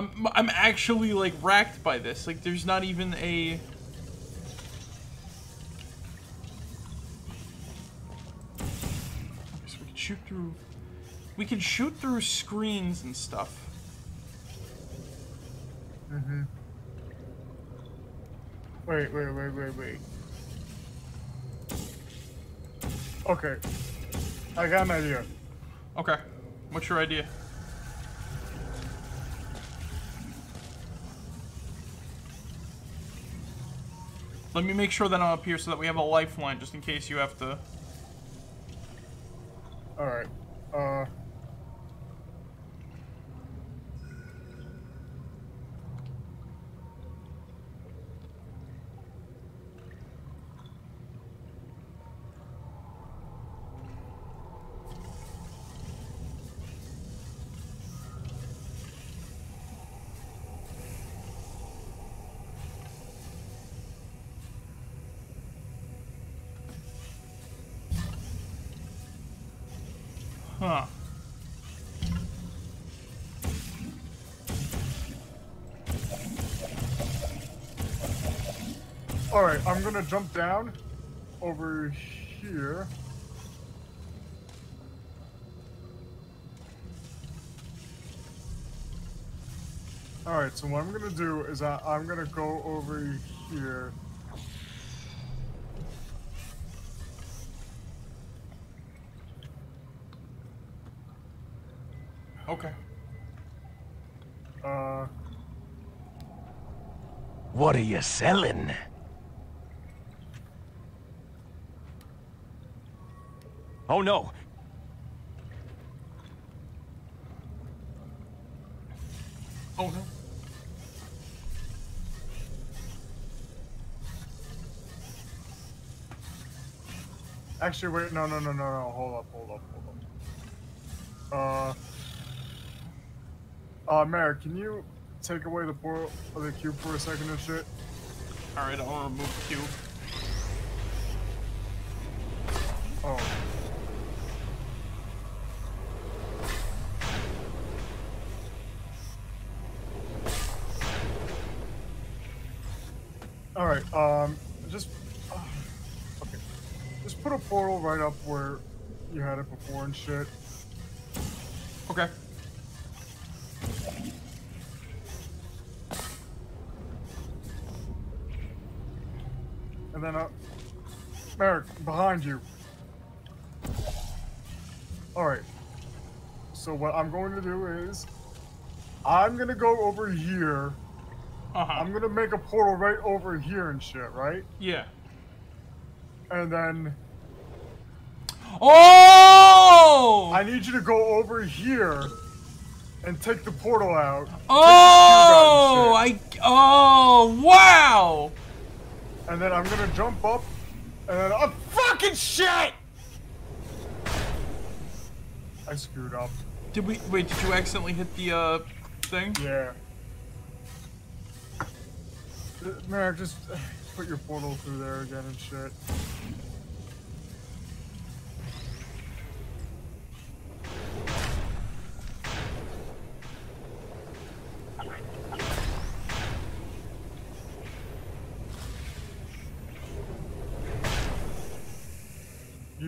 I'm I'm actually like racked by this. Like there's not even a so we can shoot through we can shoot through screens and stuff. Mm-hmm. Wait, wait, wait, wait, wait. Okay. I got an idea. Okay. What's your idea? Let me make sure that I'm up here so that we have a lifeline just in case you have to. Alright. Uh. Alright, I'm gonna jump down over here. Alright, so what I'm gonna do is I, I'm gonna go over here. Okay. Uh, What are you selling? Oh no! Oh no. actually, wait, no, no, no, no, no, hold up, hold up, hold up. Uh, uh, Marek, can you take away the portal of the cube for a second and shit? Alright, I'll remove the cube. Oh. Alright, um, just. uh, okay. Just put a portal right up where you had it before and shit. Okay. And then, uh. Marek, behind you. Alright. So, what I'm going to do is. I'm gonna go over here. Uh huh. I'm gonna make a portal right over here and shit, right? Yeah. And then Oh! I need you to go over here and take the portal out. oh! I. Oh! Wow! the cube out and then I'm gonna jump up and then oh fucking shit! I screwed up. Did we wait? Did you accidentally hit the uh thing? Yeah. Marek, just put your portal through there again and shit.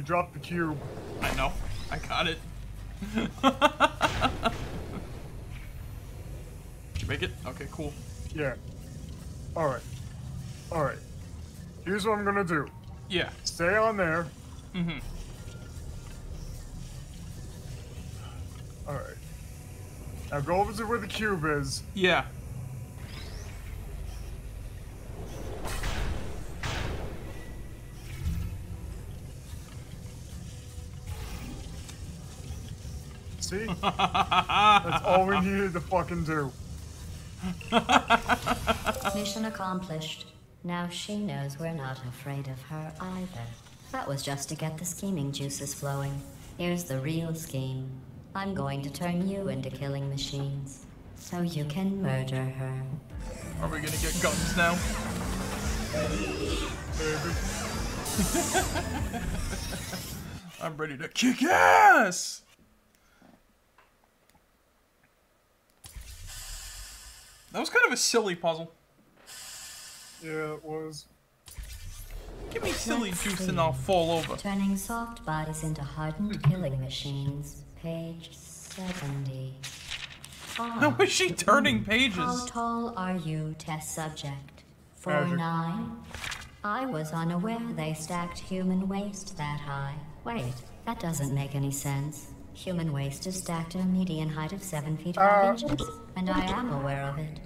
You dropped the cube. I know. I got it. (laughs) Did you make it? Okay, cool. Yeah. Alright. Alright. Here's what I'm gonna do. Yeah. Stay on there. Mm-hmm. Alright. Now go over to where the cube is. Yeah. See? That's all we needed to fucking do. (laughs) Mission accomplished. Now she knows we're not afraid of her either. That was just to get the scheming juices flowing. Here's the real scheme. I'm going to turn you into killing machines. So you can murder her. Are we gonna get guns now? Baby. (laughs) I'm ready to kick ass! That was kind of a silly puzzle. Yeah, it was. Give me silly Let's juice see. and I'll fall over. Turning soft bodies into hardened hmm. killing machines. Page 70. (laughs) How is she turning hmm. pages? How tall are you, test subject? Four Magic. nine? I was unaware they stacked human waste that high. Wait, that doesn't make any sense. Human waste is stacked at a median height of seven feet five Uh. inches, and I am aware of it.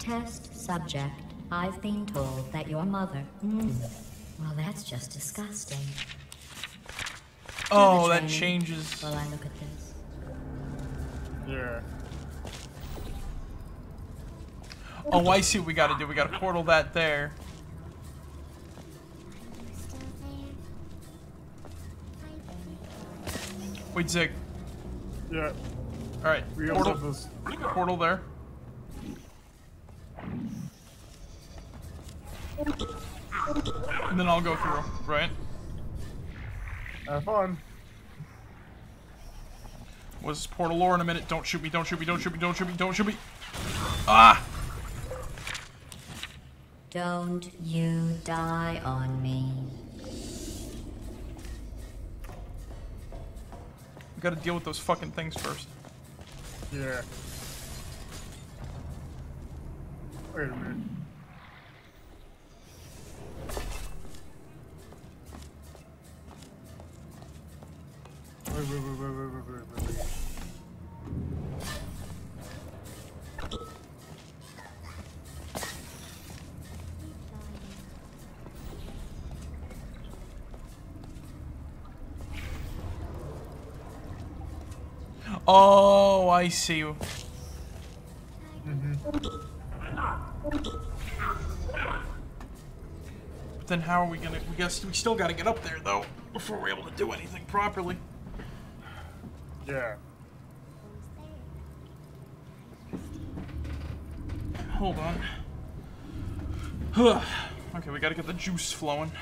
Test subject. I've been told that your mother. Mm. Well, that's just disgusting. Oh, that changes. While I look at this. Yeah. Oh, I see what we gotta do. We gotta portal that there. Wait, Zig. Yeah. Alright, We also portal, have this. portal there. And then I'll go through, right? Have fun. Was portal lore in a minute. Don't shoot me, don't shoot me, don't shoot me, don't shoot me, don't shoot me. Ah! Don't you die on me. Gotta deal with those fucking things first. Yeah. Wait a minute. Wait, wait, wait, wait, wait, wait, wait, wait, Oh, I see you. But then how are we gonna? We guess we still gotta get up there though before we're able to do anything properly. Yeah. Hold on. (sighs) okay, we gotta get the juice flowing.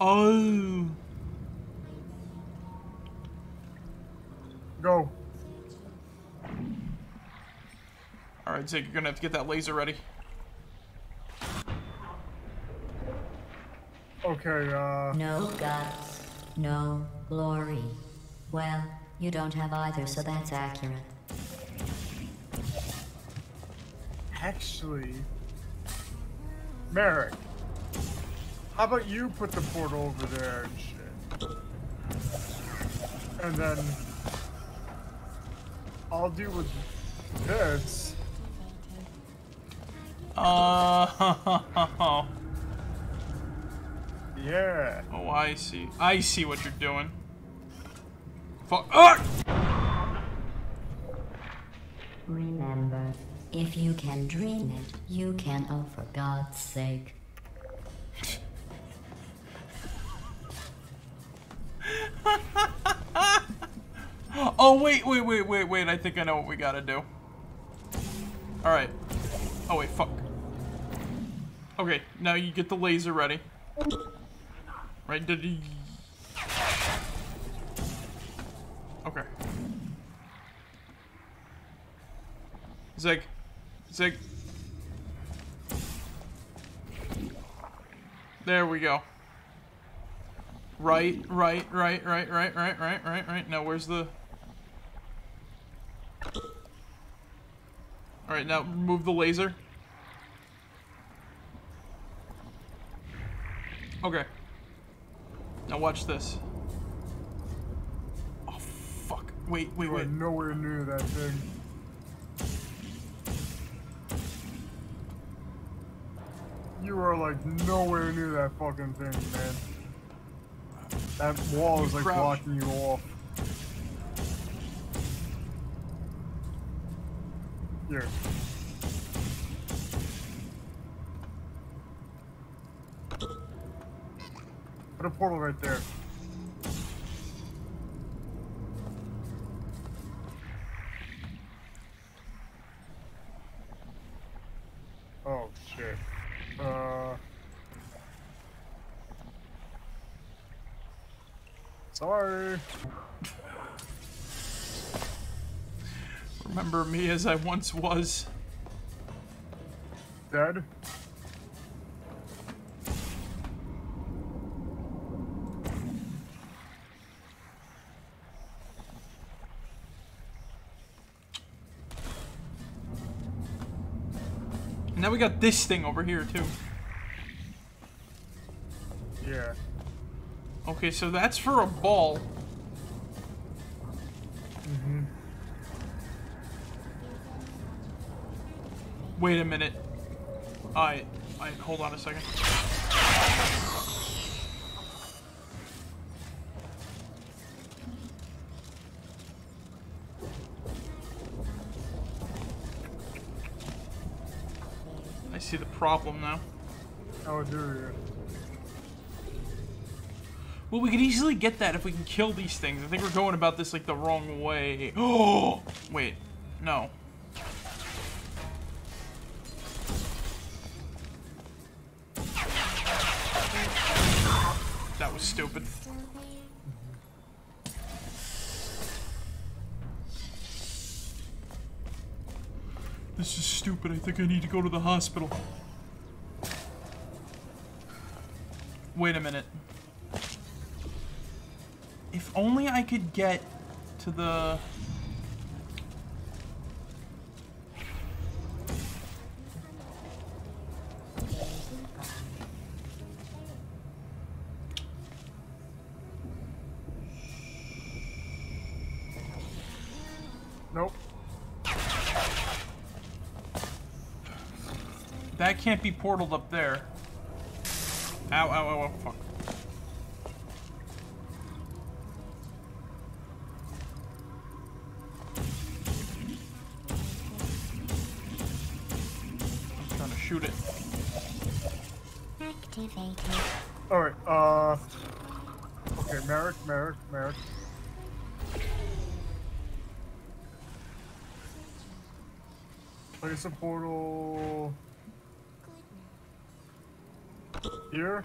Oh. Go. Alright, Zig, you're gonna have to get that laser ready. Okay, uh. No guts, no glory. Well, you don't have either, so that's accurate. Actually. Marek. How about you put the portal over there and shit? And then. I'll deal with this. Uh, (laughs) Yeah. oh, I see. I see what you're doing. Fuck. Ah! Remember, if you can dream it, you can, oh, for God's sake. Oh, wait, wait, wait, wait, wait. I think I know what we gotta do. Alright. Oh, wait, fuck. Okay, now you get the laser ready. Right, did. Okay. Zig. Zig. There we go. Right, right, right, right, right, right, right, right, right. Now where's the... Alright, now remove the laser. Okay. Now watch this. Oh, fuck. Wait, wait, You are wait. nowhere near that thing. You are like nowhere near that fucking thing, man. That wall is like Crouch. blocking you off. Here. Put a portal right there. Oh shit. Uh. Sorry. Remember me as I once was. Dead? And now we got this thing over here, too. Yeah. Okay, so that's for a ball. Wait a minute. Alright, alright, hold on a second. I see the problem now. Oh, do you? Well, we could easily get that if we can kill these things. I think we're going about this like the wrong way. Oh, (gasps) wait, no. Think I need to go to the hospital. Wait a minute. If only I could get to the... can't be portaled up there. Ow, ow, ow, ow, fuck. I'm trying to shoot it. Activated. All right. Uh. Okay, Marek, Marek, Marek. Place a portal here,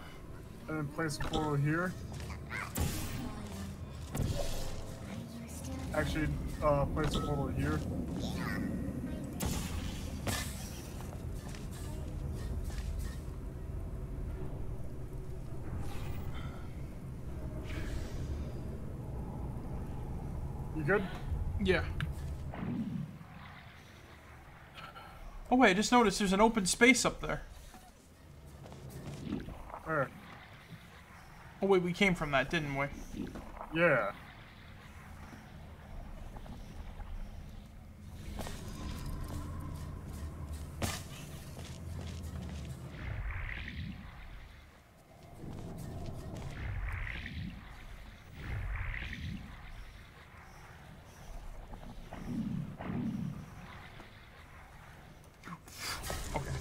and then place a portal here. Actually, uh, place a portal here. You good? Yeah. Oh wait, I just noticed there's an open space up there. Oh wait, we came from that, didn't we? Yeah. Okay.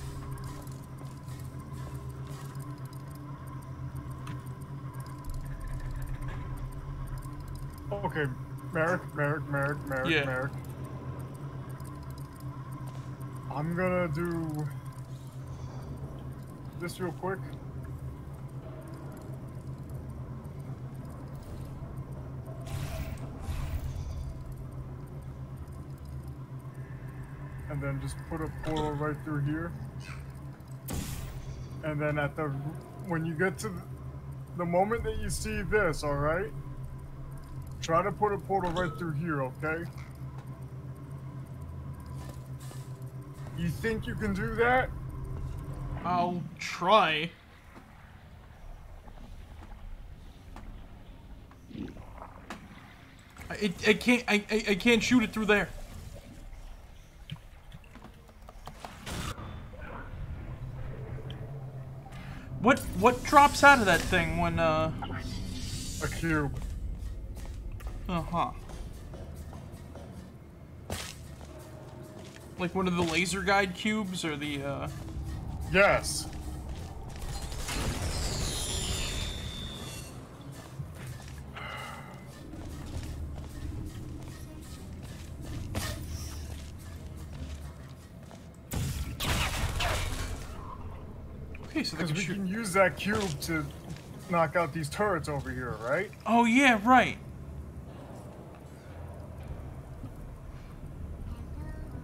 Okay, Marek, Marek, Marek, Marek, Yeah. Marek. I'm gonna do this real quick. And then just put a portal right through here. And then at the when you get to the, the moment that you see this, all right? Try to put a portal right through here, okay? You think you can do that? I'll try. I- It, I can't I, I can't shoot it through there. What what drops out of that thing when uh A cube. uh huh like one of the laser guide cubes or the uh Yes. okay so we can use that cube to knock out these turrets over here, right? Oh yeah, right.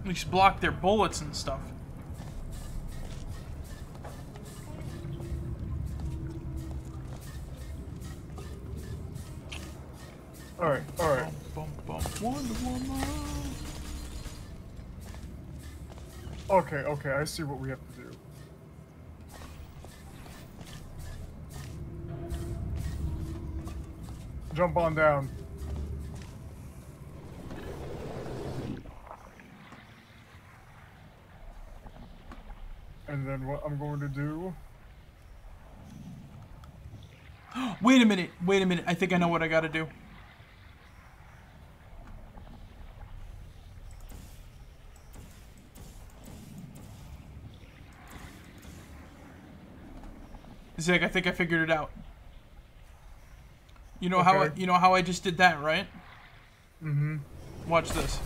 At least block their bullets and stuff. Okay, okay, I see what we have to do. Jump on down. And then what I'm going to do. Wait a minute. Wait a minute. I think I know what I gotta do. Zig, I think I figured it out. You know how I, you know how I just did that, right? Mm-hmm. Watch this.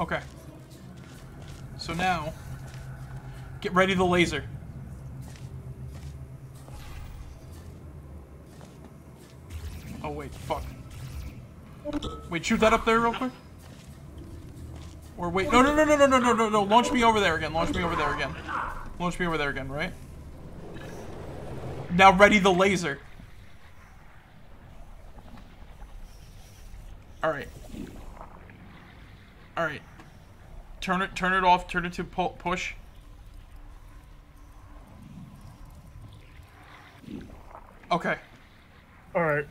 Okay. So now, get ready the laser. Oh wait, fuck. Wait, shoot that up there real quick. Or wait, no, no, no, no, no, no, no, no, no. Launch me over there again. Launch me over there again. Launch me over there again, right? Now ready the laser. All right. All right. Turn it. Turn it off. Turn it to pu- push. Okay. All right.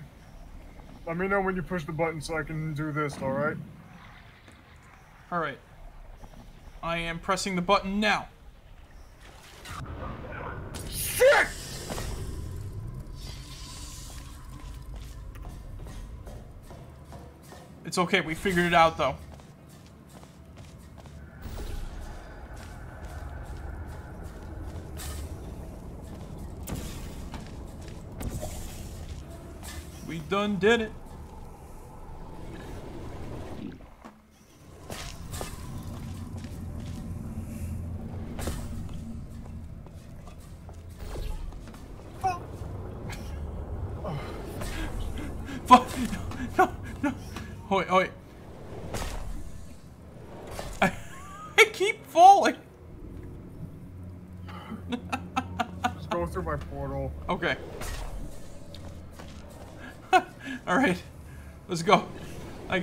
Let me know when you push the button so I can do this. All right. All right. I am pressing the button now. Shit! It's okay. We figured it out though. We done did it.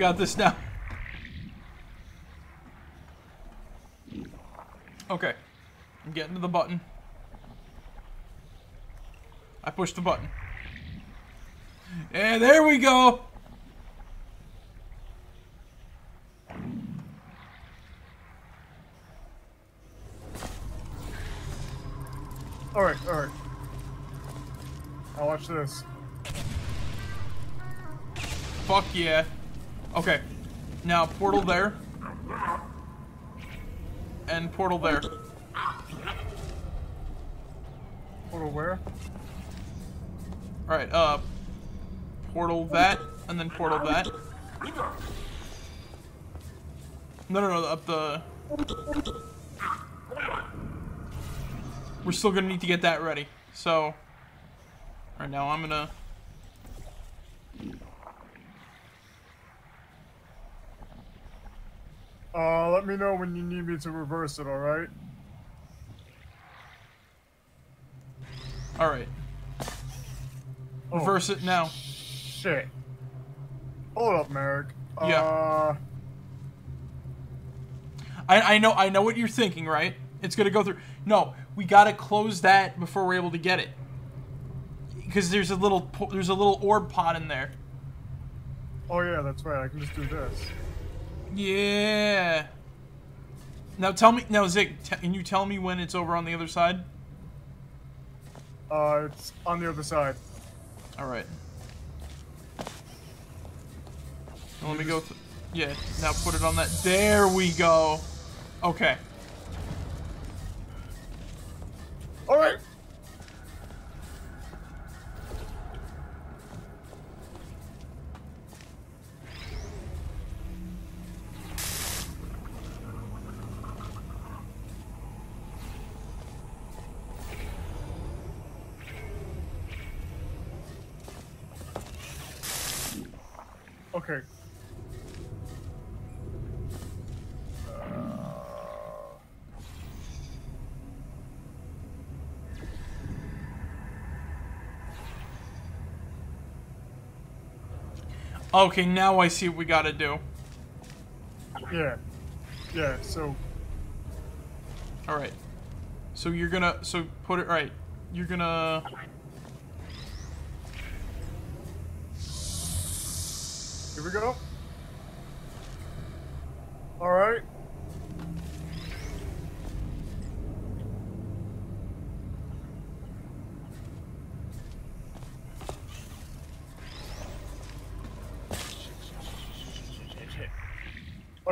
Got this now. Okay. I'm getting to the button. I pushed the button. And there we go. All right. All right. Now watch this. Fuck yeah. Okay. Now portal there. And portal there. Portal where? Alright, uh portal that and then portal that. No no no up the We're still gonna need to get that ready. So Alright now I'm gonna Uh, let me know when you need me to reverse it. All right. Alright. Oh, Reverse it now. Shit. Hold up, Marek. Yeah. Uh, I, I know I know what you're thinking, right? It's gonna go through. No, we gotta close that before we're able to get it. Because there's a little there's a little orb pod in there. oh yeah, that's right. I can just do this. Yeah. Now tell me now, Zig. Can you tell me when it's over on the other side? Uh, it's on the other side. All right. Now let me go. Yeah. Now put it on that. There we go. Okay. All right. Okay, now I see what we gotta do. Yeah. Yeah, so... Alright. So you're gonna... So put it... right. You're gonna... Here we go. Alright.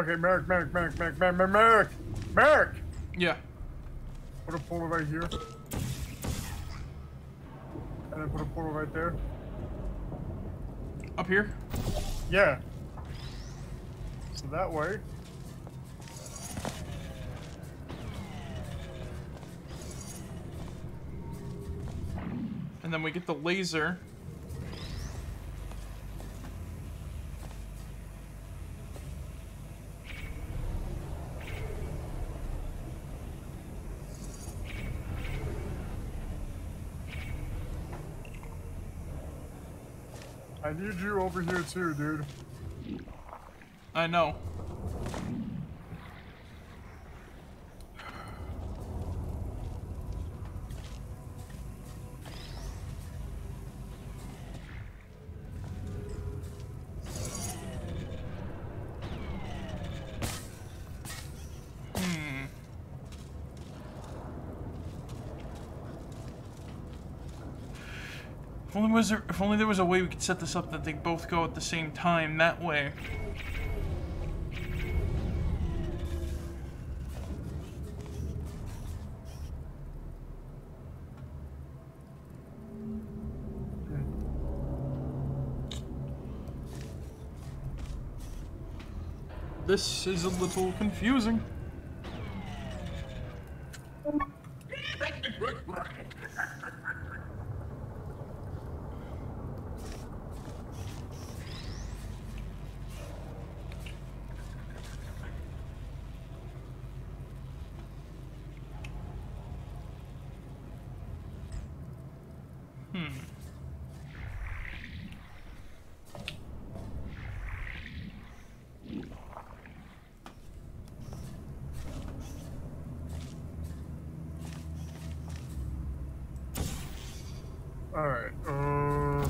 Okay, Marek, Marek, Marek, Marek, Marek, Marek, Marek. Yeah. Put a portal right here. And then put a portal right there. Up here? Yeah. So that way. And then we get the laser. I need you over here too, dude. I know. Was there, if only there was a way we could set this up that they both go at the same time. That way. This is a little confusing. Alright, uh...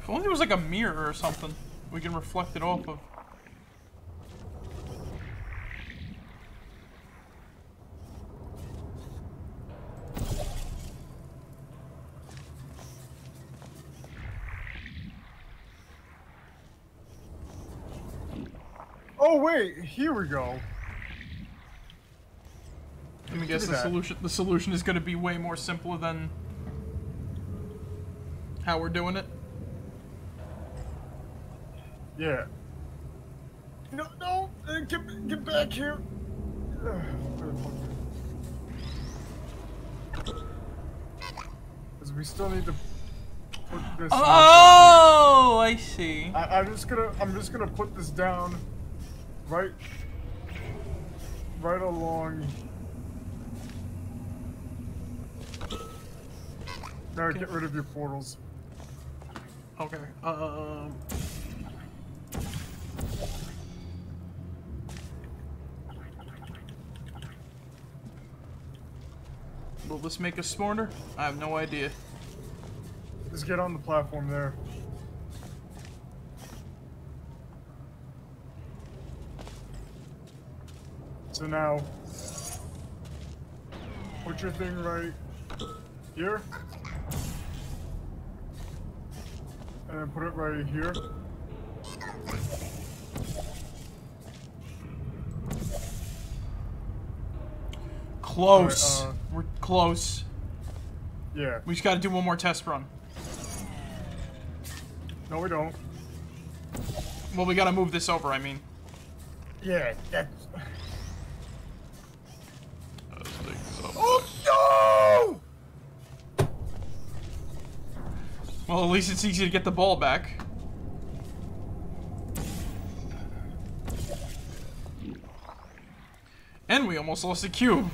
If only there was like a mirror or something we can reflect it off of. Oh wait, here we go. Let me guess the that. solution the solution is gonna be way more simpler than how we're doing it. Yeah. No, no, uh, get, get back here. Ugh, where the fuck is it? 'Cause we still need to put this. Oh, I see. I, I'm just gonna, I'm just gonna put this down, right, right along. No, get rid of your portals. Okay. Um. This make us smarter? I have no idea. Just get on the platform there. So now, put your thing right here. And then put it right here. Close. Alright, uh, close. Yeah. We just gotta do one more test run. No, we don't. Well, we gotta move this over, I mean. Yeah, that's. Oh, no! Well, at least it's easy to get the ball back. And we almost lost a cube.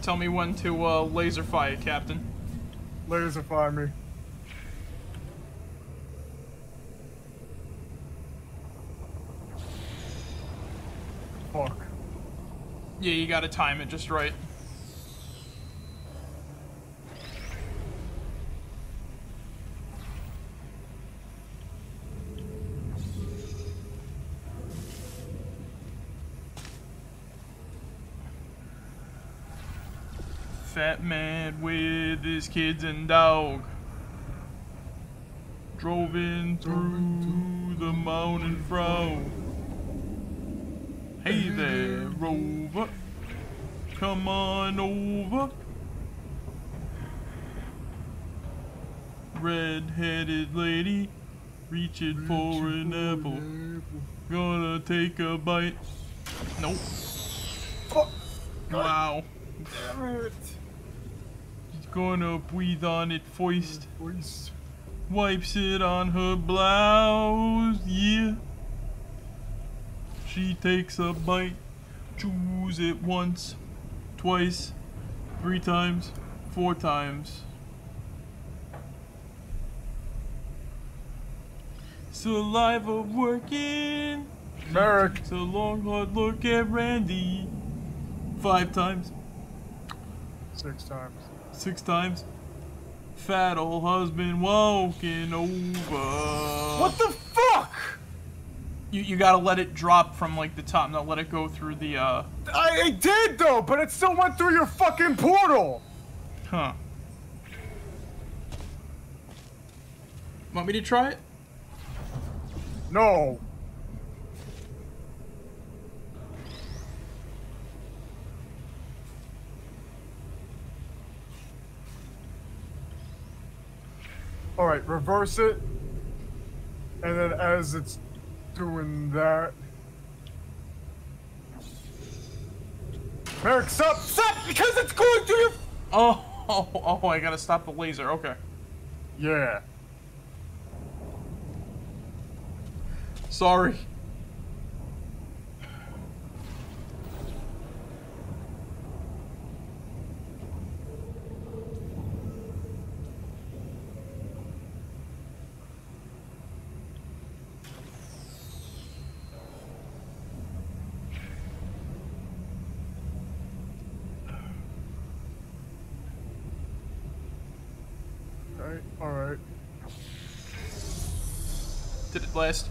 Alright, tell me when to uh, laser fire, Captain. Laser fire me. Fuck. Yeah, you gotta time it just right. Fat man with his kids and dog drove in through the mountain fro. Hey there, Rover. Come on over. Red-headed lady, reaching for an apple. Gonna take a bite. Nope. Fuck. Wow. Damn it. Gonna breathe on it first. Wipes it on her blouse, yeah. She takes a bite, chews it once, twice, three times, four times. Saliva working. Marek. It's a long hard look at Randy. Five times, Six times. Six times. Fat old husband walking over. What the fuck? You, you gotta let it drop from like the top, not let it go through the uh I, I did though, but it still went through your fucking portal. huh. Want me to try it? No. All right, reverse it, and then as it's doing that, Marek, stop, stop, because it's going through your. Oh, oh, (laughs) oh, I gotta stop the laser. Okay. Yeah. Sorry. All right. All right. Did it last?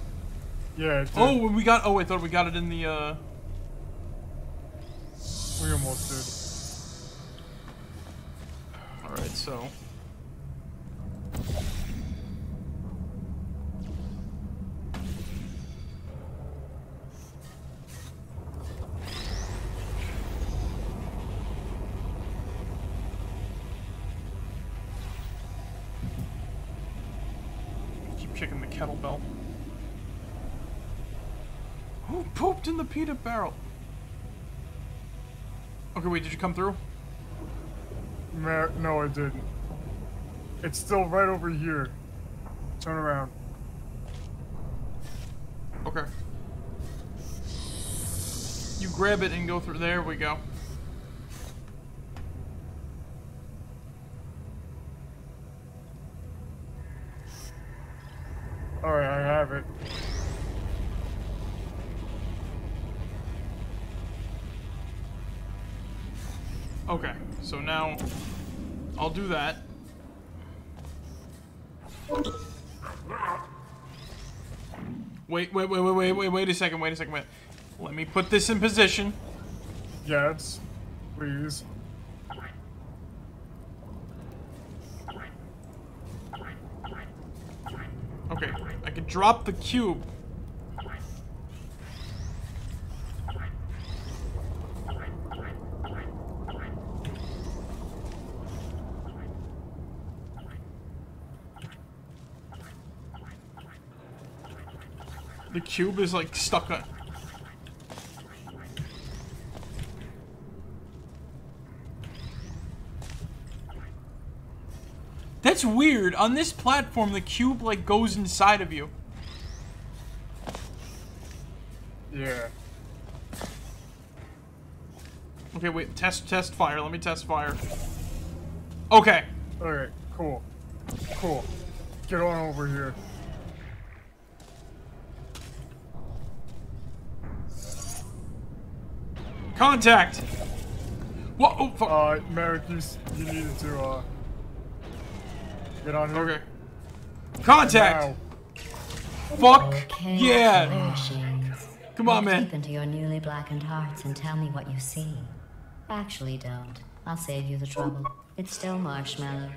Yeah. Oh, we got. Oh, I thought we got it in the. uh... we almost did. All right, so. Keep kicking the kettlebell. Who pooped in the peanut barrel? Okay, wait, did you come through? no, I didn't. It's still right over here. Turn around. Okay. You grab it and go through. There we go. All right, I have it. Okay, so now I'll do that. Wait, wait, wait, wait, wait, wait, wait a second, wait a second, wait. Let me put this in position. Yes, please. Okay, I can drop the cube. The cube is like stuck on. That's weird. On this platform, the cube like goes inside of you. Yeah. Okay, wait. Test, test fire. Let me test fire. Okay. All right. cool. Cool. Get on over here. Contact! What? Oh, fuck. Uh, Marek, you, you needed to, uh, get on here. okay. Contact! Now. Fuck! Okay, Yeah! killer machines. Come on, Look man. Deep into your newly blackened hearts and tell me what you see. Actually, don't. I'll save you the trouble. It's still marshmallow.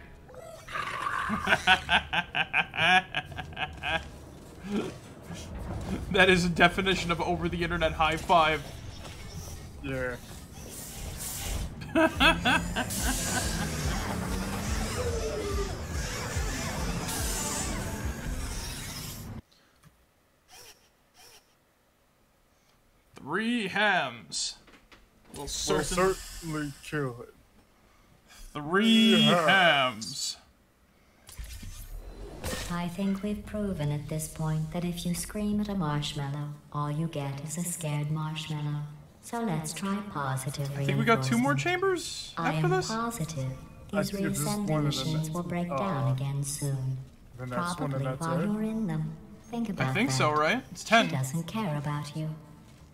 (laughs) That is a definition of over the internet high five. Yeah. (laughs) Three hams. Will We'll certainly kill it. three Yeah. hams. I think we've proven at this point that if you scream at a marshmallow, all you get is a scared marshmallow. So let's try positive I think we got two more chambers after this. positive I these think it's just one of the machines will break uh, down again soon. The next one, and Probably that's while it. you're in them. Think about I think that. so, right? It's ten. She ten. doesn't care about you.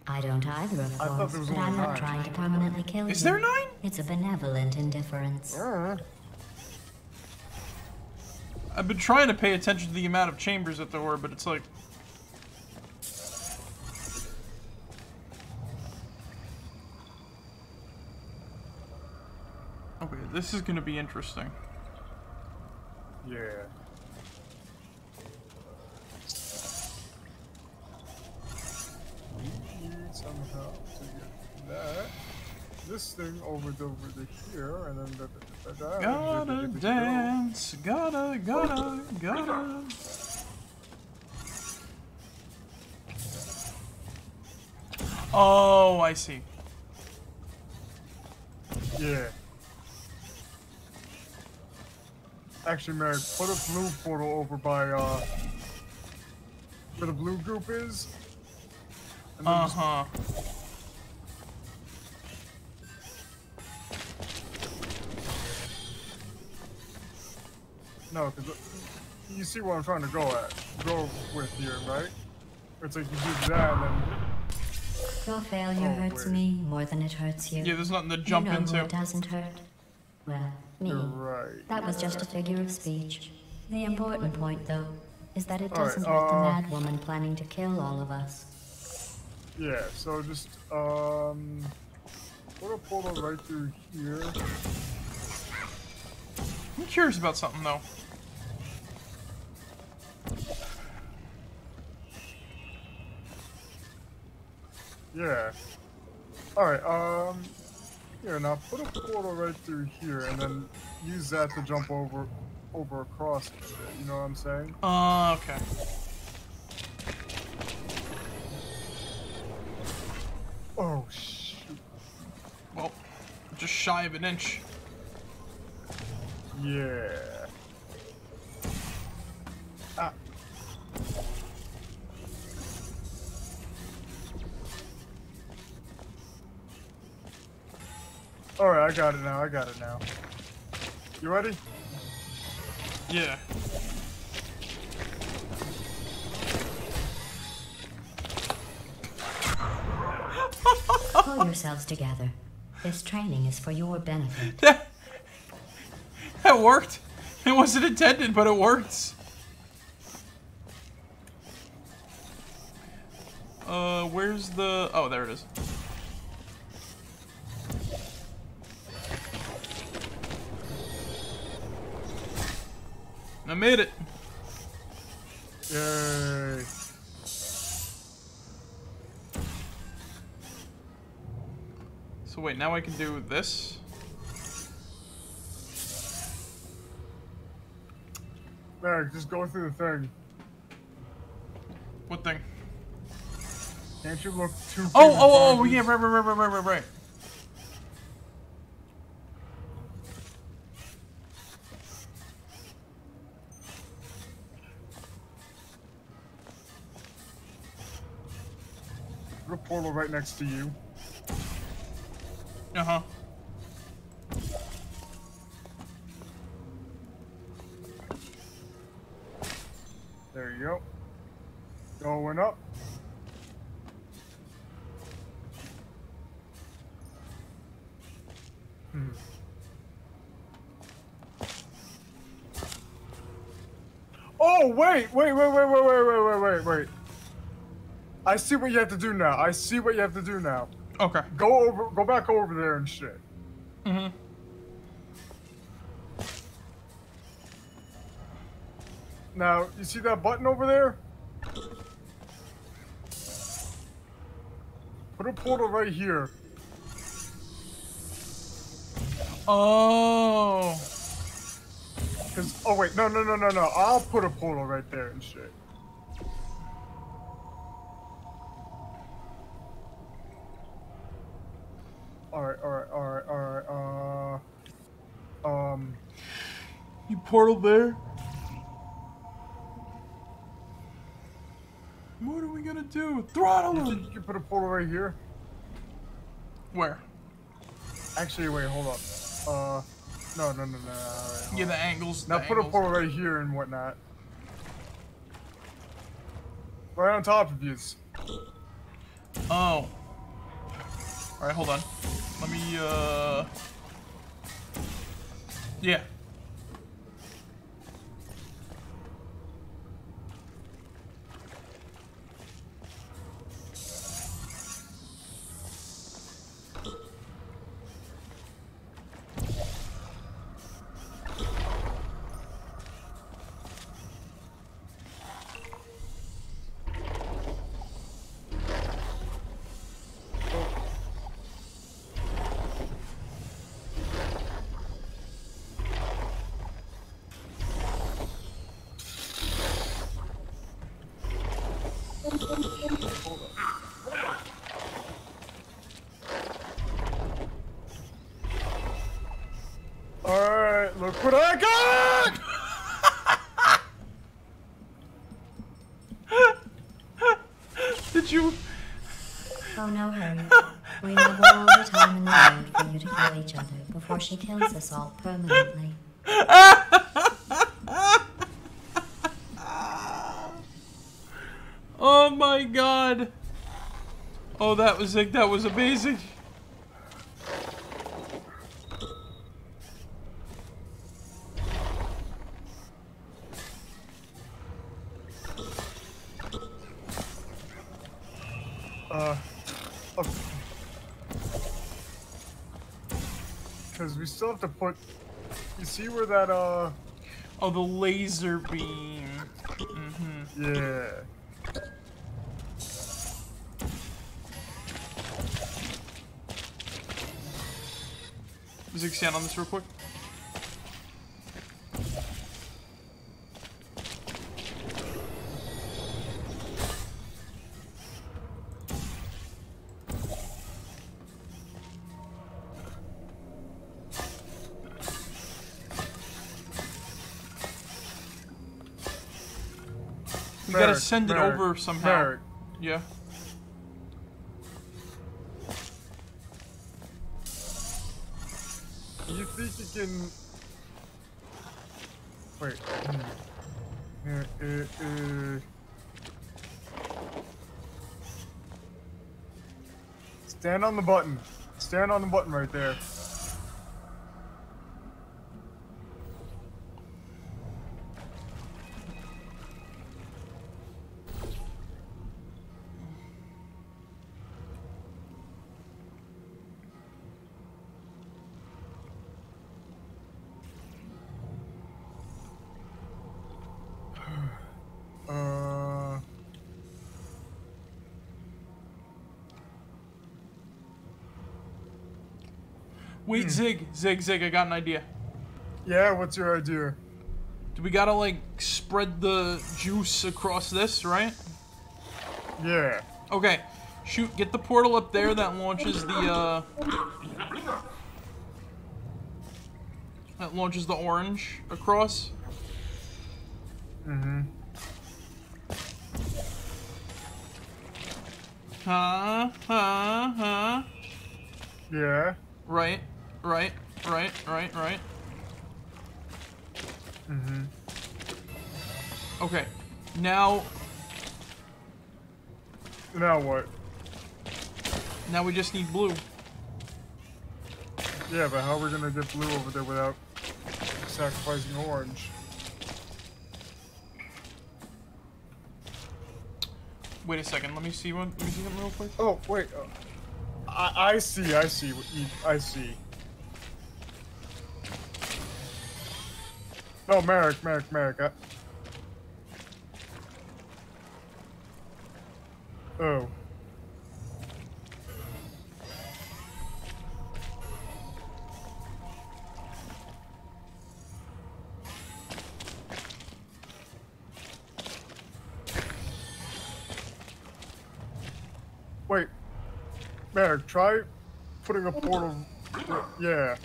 I don't either, of I thought course, there was but only I'm not nine. trying to permanently kill you. Is there nine? It's a benevolent indifference. I've been trying to pay attention to the amount of chambers that there were, but it's like. This is gonna be interesting. Yeah. We need somehow to get that. This thing over to over to here, and then the, the, the, that. Gotta dance, gotta, gotta, gotta. Oh, I see. Yeah. Actually, Marek, put a blue portal over by uh where the blue group is. And then Uh just- huh. No, because you see what I'm trying to go at, go with here, right? It's like you do that, and Your failure Oh, hurts wait. me more than it hurts you. Yeah, there's nothing to jump you know into. Who it doesn't hurt? Well, me. Right. That was just a figure of speech. The important point, though, is that it All right, doesn't hurt the uh, mad woman planning to kill all of us. Yeah. So just um, put a portal right through here. I'm curious about something though. Yeah. All right. Um. Here now, put a portal right through here, and then use that to jump over, over across. You know what I'm saying? Uh, okay. Oh shoot. Well, just shy of an inch. Yeah. All right, I got it now. I got it now. You ready? Yeah. Pull yourselves together. This training is for your benefit. (laughs) That, that worked. It wasn't intended, but it works. Uh, where's the... Oh, there it is. I made it. Yay. So wait, now I can do this? There, just go through the thing. What thing? Can't you look too? Oh, oh, oh, yeah, right, right, right, right, right, right, portal right next to you. Uh-huh. There you go. Going up. Hmm. Oh wait, wait, wait, wait, wait, wait, wait, wait, wait, wait. I see what you have to do now. I see what you have to do now. Okay. Go over, go back over there and shit. Mm-hmm. Now, you see that button over there? Put a portal right here. Oh. Cause, oh wait, no, no, no, no, no. I'll put a portal right there and shit. Alright, alright, alright, alright, uh... Um... You portal there? What are we gonna do? Throttle You him! you can put a portal right here? Where? Actually, wait, hold up. Uh... No, no, no, no, no. Hold Yeah, the angles. Now the put a portal right here and whatnot. Right on top of you. Oh. Alright, hold on. Let me, uh... Yeah. Alright, look what I got! Did you... Oh, no hurry. We have all the time in the world for you to kill each other before she kills us all permanently. Oh my god. Oh, that was like, that was amazing. Uh... Because we still have to put... You see where that, uh... Oh, the laser beam. Yeah. Does it stand on this real quick? We gotta send it over somehow. Yeah. Wait. Uh, uh, uh. Stand on the button. Stand on the button right there. Wait, Zig, Zig, Zig, I got an idea. yeah, what's your idea? Do we gotta, like, spread the juice across this, right? Yeah. Okay. Shoot, get the portal up there that launches the, uh... That launches the orange across. Mm-hmm. Huh? Huh? Huh? Yeah. Right. Right. Right. Right. Right. Mm-hmm. Okay. Now, Now what? now we just need blue. Yeah, but how are we gonna get blue over there without sacrificing orange? Wait a second. Let me see one. Let me see something real quick. Oh wait, uh, I I see, I see I see. No, Marek, Marek, Marek. I... Oh. Wait, Marek, try putting a portal. Yeah.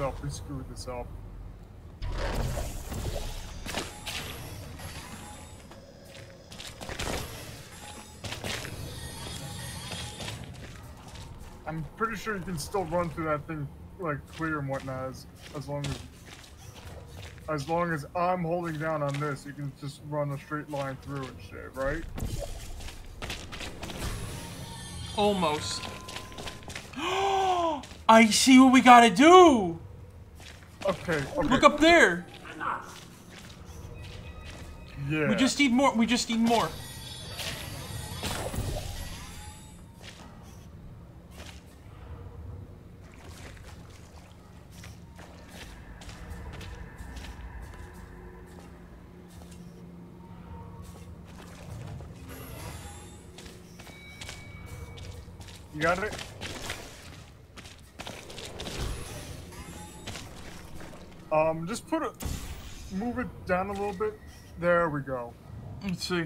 Up. We screwed this up. I'm pretty sure you can still run through that thing like clear and whatnot as as long as as long as I'm holding down on this, you can just run a straight line through and shit, right? Almost. (gasps) I see what we gotta do. Okay, okay. Look up there. Yeah. We just need more. We just need more. You got it? Just put it, move it down a little bit. There we go. Let's see.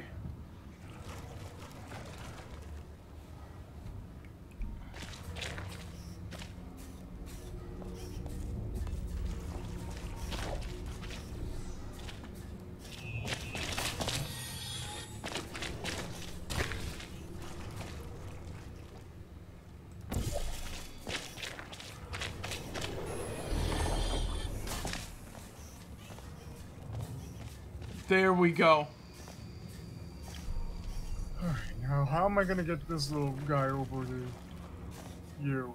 Go. Alright, now how am I gonna get this little guy over to you?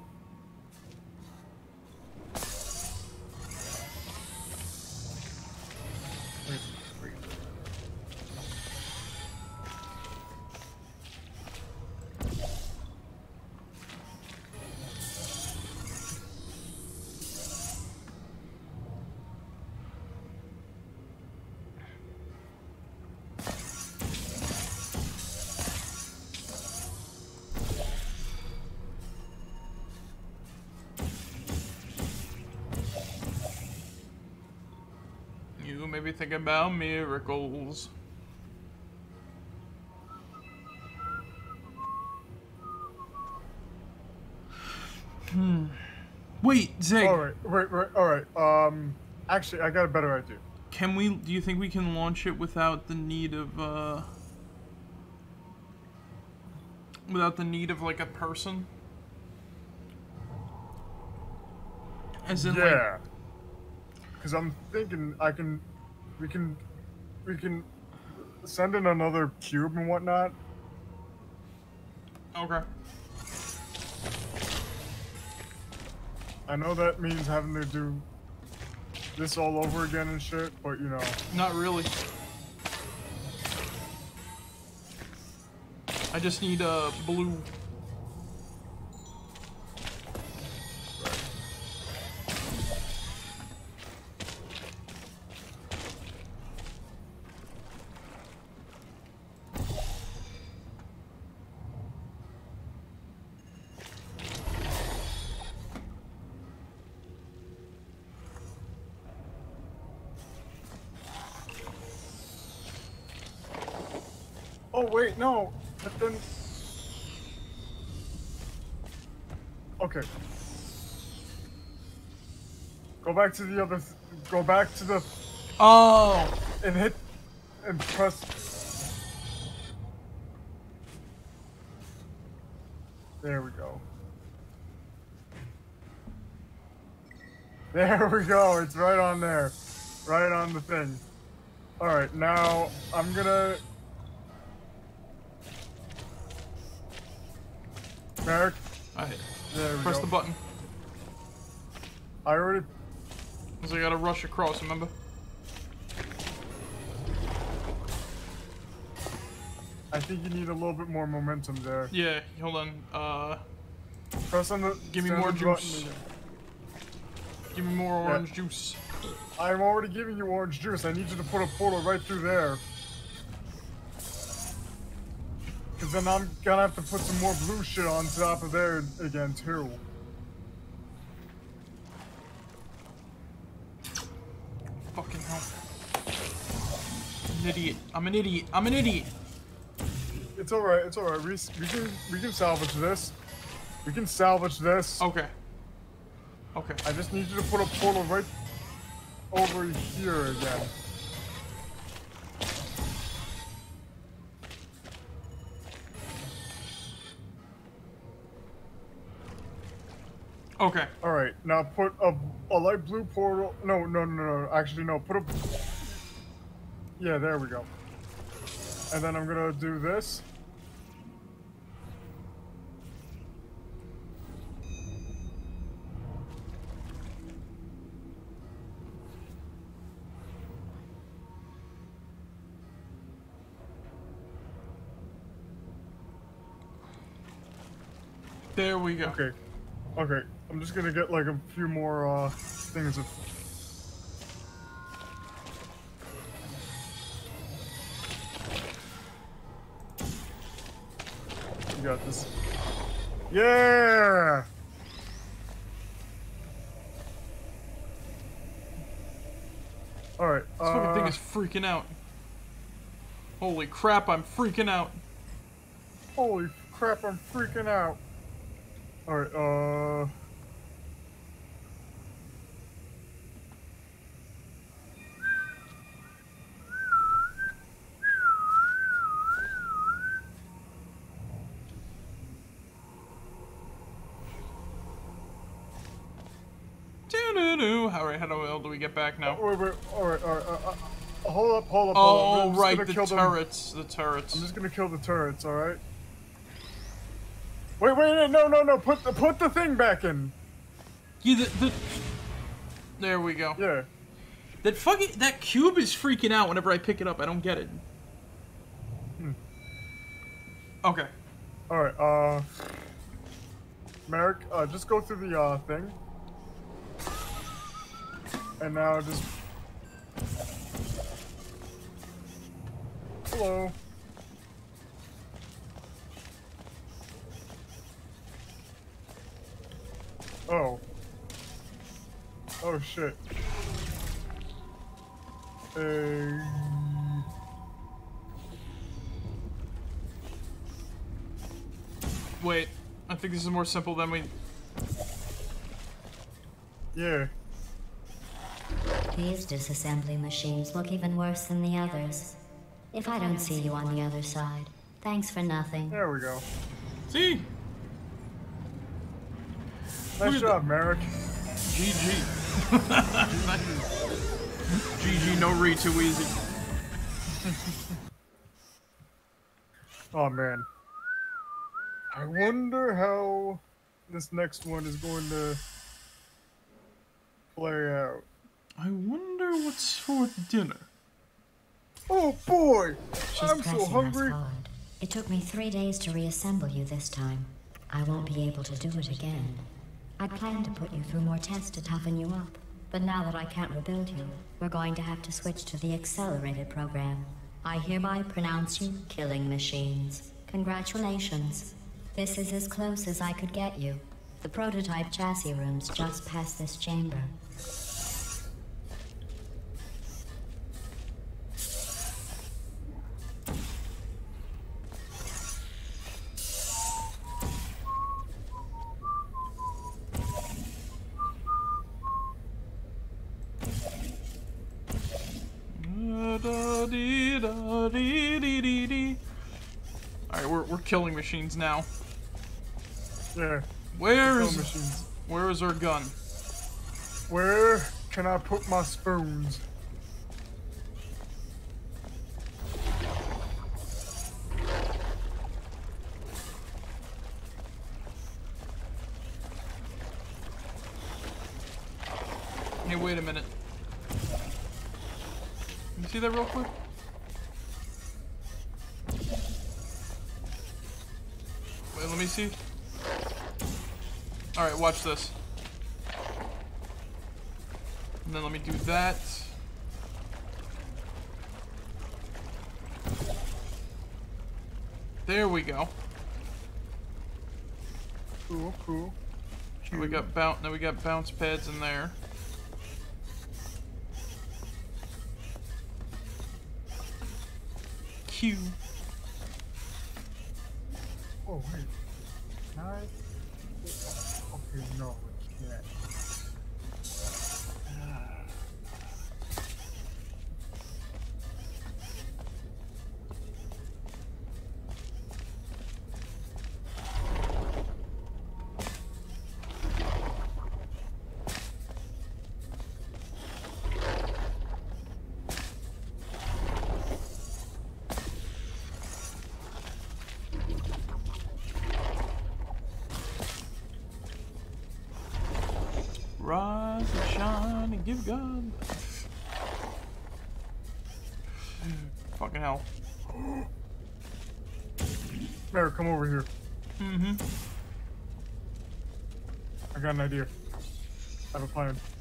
You may be thinking about miracles. Hmm. Wait, Zig. Alright, wait, wait, alright. Um, actually, I got a better idea. Can we? Do you think we can launch it without the need of uh? Without the need of like a person? As in like Yeah. Because I'm thinking I can, we can, we can send in another cube and whatnot. okay. I know that means having to do this all over again and shit, but you know. Not really. I just need a blue. Okay. Go back to the other. Th- go back to the. Oh, and hit and press. There we go. (laughs) There we go. It's right on there, right on the thing. All right, now I'm gonna. Marek, Alright, press go. the button. I already Cause I gotta rush across, remember? I think you need a little bit more momentum there. Yeah, hold on. Uh, Press on the. Give me more juice. give me more Yeah. orange juice. I'm already giving you orange juice. I need you to put a portal right through there. Cause then I'm gonna have to put some more blue shit on top of there again too. Fucking hell. I'm an idiot. I'm an idiot. I'm an idiot. It's alright, it's alright. We, we can we can salvage this. We can salvage this. Okay. Okay. I just need you to put a portal right over here again. Okay. Alright, now put a, a light blue portal. No, no, no, no. Actually, no. Put a. Yeah, there we go. And then I'm gonna do this. There we go. Okay. Okay. I'm just gonna get like a few more uh things of. You got this. Yeah. All right. This fucking thing uh, is freaking out. Holy crap, I'm freaking out. Holy crap! I'm freaking out. All right. Uh. Doo-doo-doo. Alright, how the hell do we get back now? All right. All right. Uh, uh, uh, hold up. Hold up. Hold up. Oh, right, the kill them. turrets. The turrets. I'm just gonna kill the turrets, alright? Wait, wait, wait, no, no, no, put the, put the thing back in! Yeah, the, the... There we go. Yeah. That fucking... That cube is freaking out whenever I pick it up. I don't get it. Hmm. Okay. Alright, uh... Marek, uh, just go through the, uh, thing. And now just... Hello. Oh. Oh shit. Uh... Wait. I think this is more simple than we... Yeah. These disassembly machines look even worse than the others. If I don't see you on the other side, thanks for nothing. There we go. See? Nice at job, Marek. GG. GG, (laughs) no read too easy. Oh man. I wonder how this next one is going to play out. I wonder what's for dinner. Oh boy! She's I'm pressing so us hungry. hard. It took me three days to reassemble you this time. I won't be able to do it again. I planned to put you through more tests to toughen you up. But now that I can't rebuild you, we're going to have to switch to the accelerated program. I hereby pronounce you killing machines. Congratulations. This is as close as I could get you. The prototype chassis room's just past this chamber. Killing machines now. Yeah. Where is machines. where is our gun? Where can I put my spoons? Hey, wait a minute. Can you see that real quick? See. Alright, watch this. And then let me do that. There we go. Cool, cool. We got bounce. Now we got bounce pads in there. Q. Oh wait. Okay, no, I can't. I have a plan.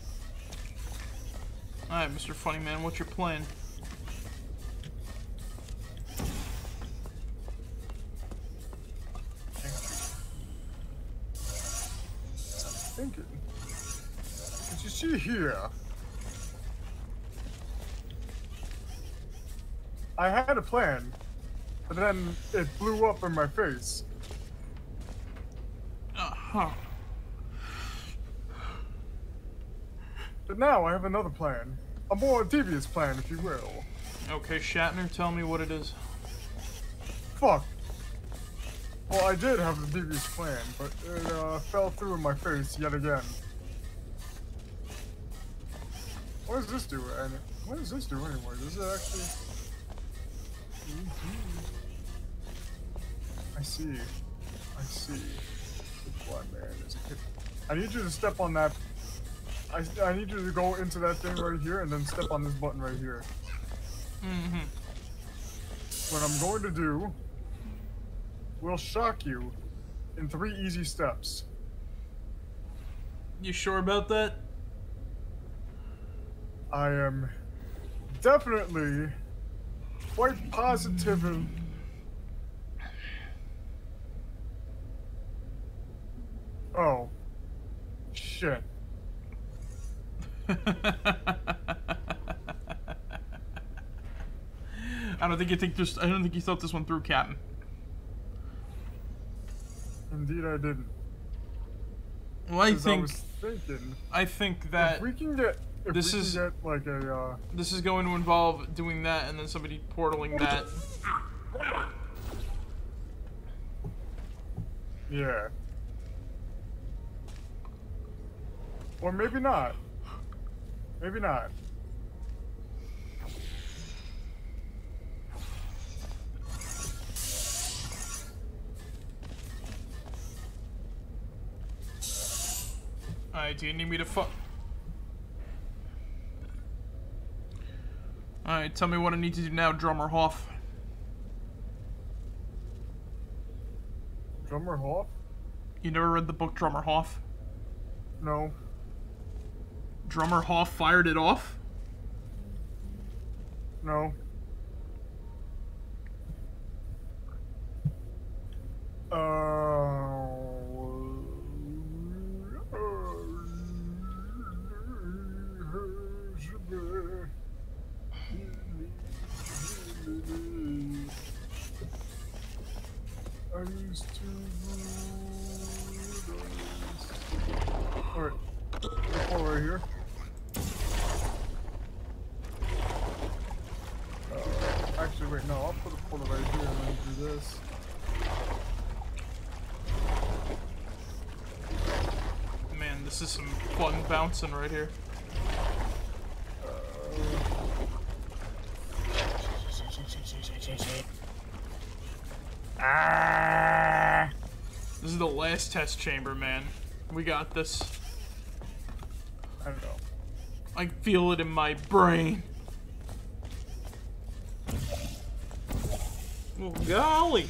Alright, Mr. Funny Man, what's your plan? Thinking. Did you see here? I had a plan, but then it blew up in my face. Uh-huh. But now I have another plan. A more devious plan, if you will. Okay, Shatner, tell me what it is. Fuck. Well, I did have a devious plan, but it uh, fell through in my face yet again. What does this do? And what does this do anyway? Does it actually? I see. I see. One, man. I need you to step on that. I, I need you to go into that thing right here and then step on this button right here. Mm-hmm. What I'm going to do will shock you in three easy steps. You sure about that? I am definitely quite positive Oh. Shit. I don't think you think this. I don't think you thought this one through, Captain. Indeed I didn't. Well, I think was thinking I think if that we can get if this we is- can get like a uh this is going to involve doing that and then somebody portaling that. yeah. Or maybe not. Maybe not. Alright, do you need me to fuck? Alright, tell me what I need to do now, Drummer Hoff. Drummer Hoff? You never read the book Drummer Hoff? No. Drummer Hoff fired it off? No. Uh. Alright, pull here. this. Man, this is some fun bouncing right here. Uh... Ah! This is the last test chamber, man. We got this. I don't know. I feel it in my brain. Golly.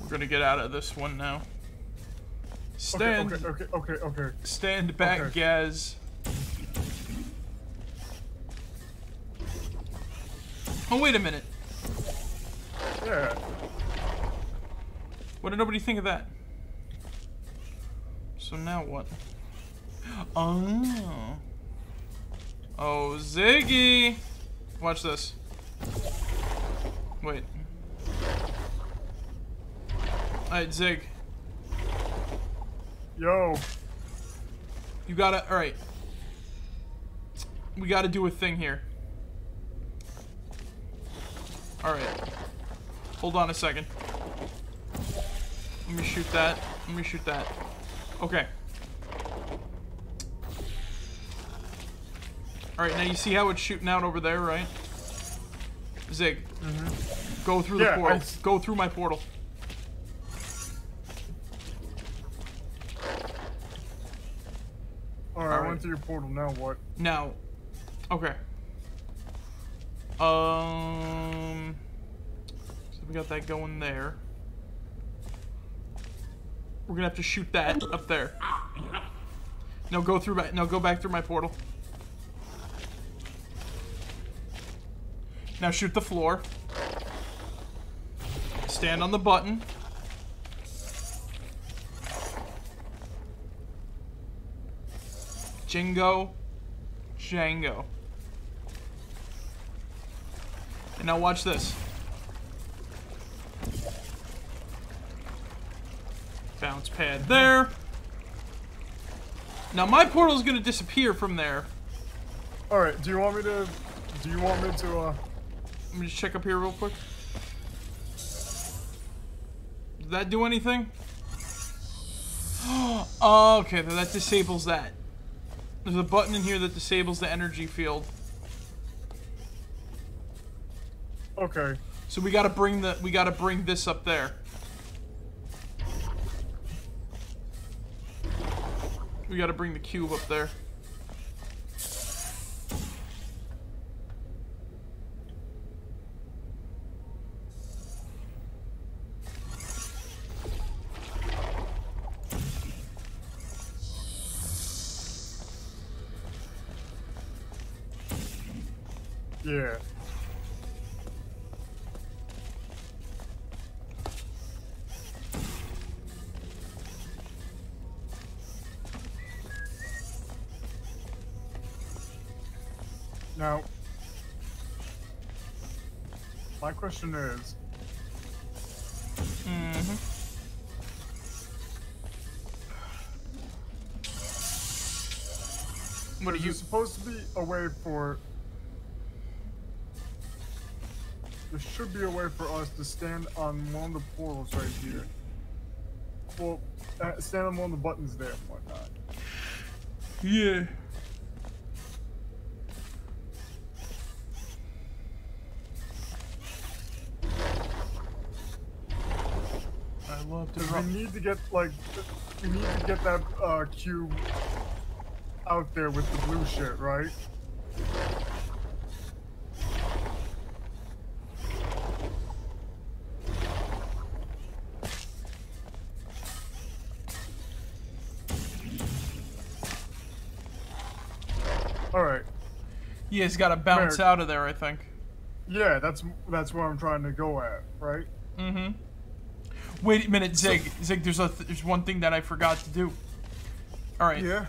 We're gonna get out of this one now. Okay, Stand, okay, okay, okay, okay. stand back, okay. Gaz. Oh, wait a minute. Yeah. What did nobody think of that? So now what? Oh. Oh, Ziggy! Watch this. Wait. Alright, Zig. Yo. You gotta. Alright. We gotta do a thing here. Alright. Hold on a second. Let me shoot that. Let me shoot that. Okay. Alright, now you see how it's shooting out over there, right? Zig. Go through Yeah, the portal. I Go through my portal. Alright, I went through your portal. Now what? Now, okay. Um, so we got that going there. We're gonna have to shoot that up there. No, go through back. No, go back through my portal. Now shoot the floor. Stand on the button. Jingo. Django. And now watch this. Bounce pad there. Now my portal is gonna disappear from there. Alright, do you want me to... Do you want me to, uh... Let me just check up here real quick. Did that do anything? (gasps) oh, okay, then that disables that. There's a button in here that disables the energy field. Okay. So we gotta bring the we gotta bring this up there. We gotta bring the cube up there. Yeah. Now, my question is, Mhm. What are you? supposed to be a way for... There should be a way for us to stand on one of the portals right here. Well, uh, stand on one of the buttons there and whatnot. Yeah. I love to. We need to get, like, we need to get that uh, cube out there with the blue shit, right? Yeah, it's got to bounce Where- out of there. I think. Yeah, that's that's where I'm trying to go at, right? Mm-hmm. Wait a minute, Zig. Zig, there's a th- there's one thing that I forgot to do. All right. Yeah.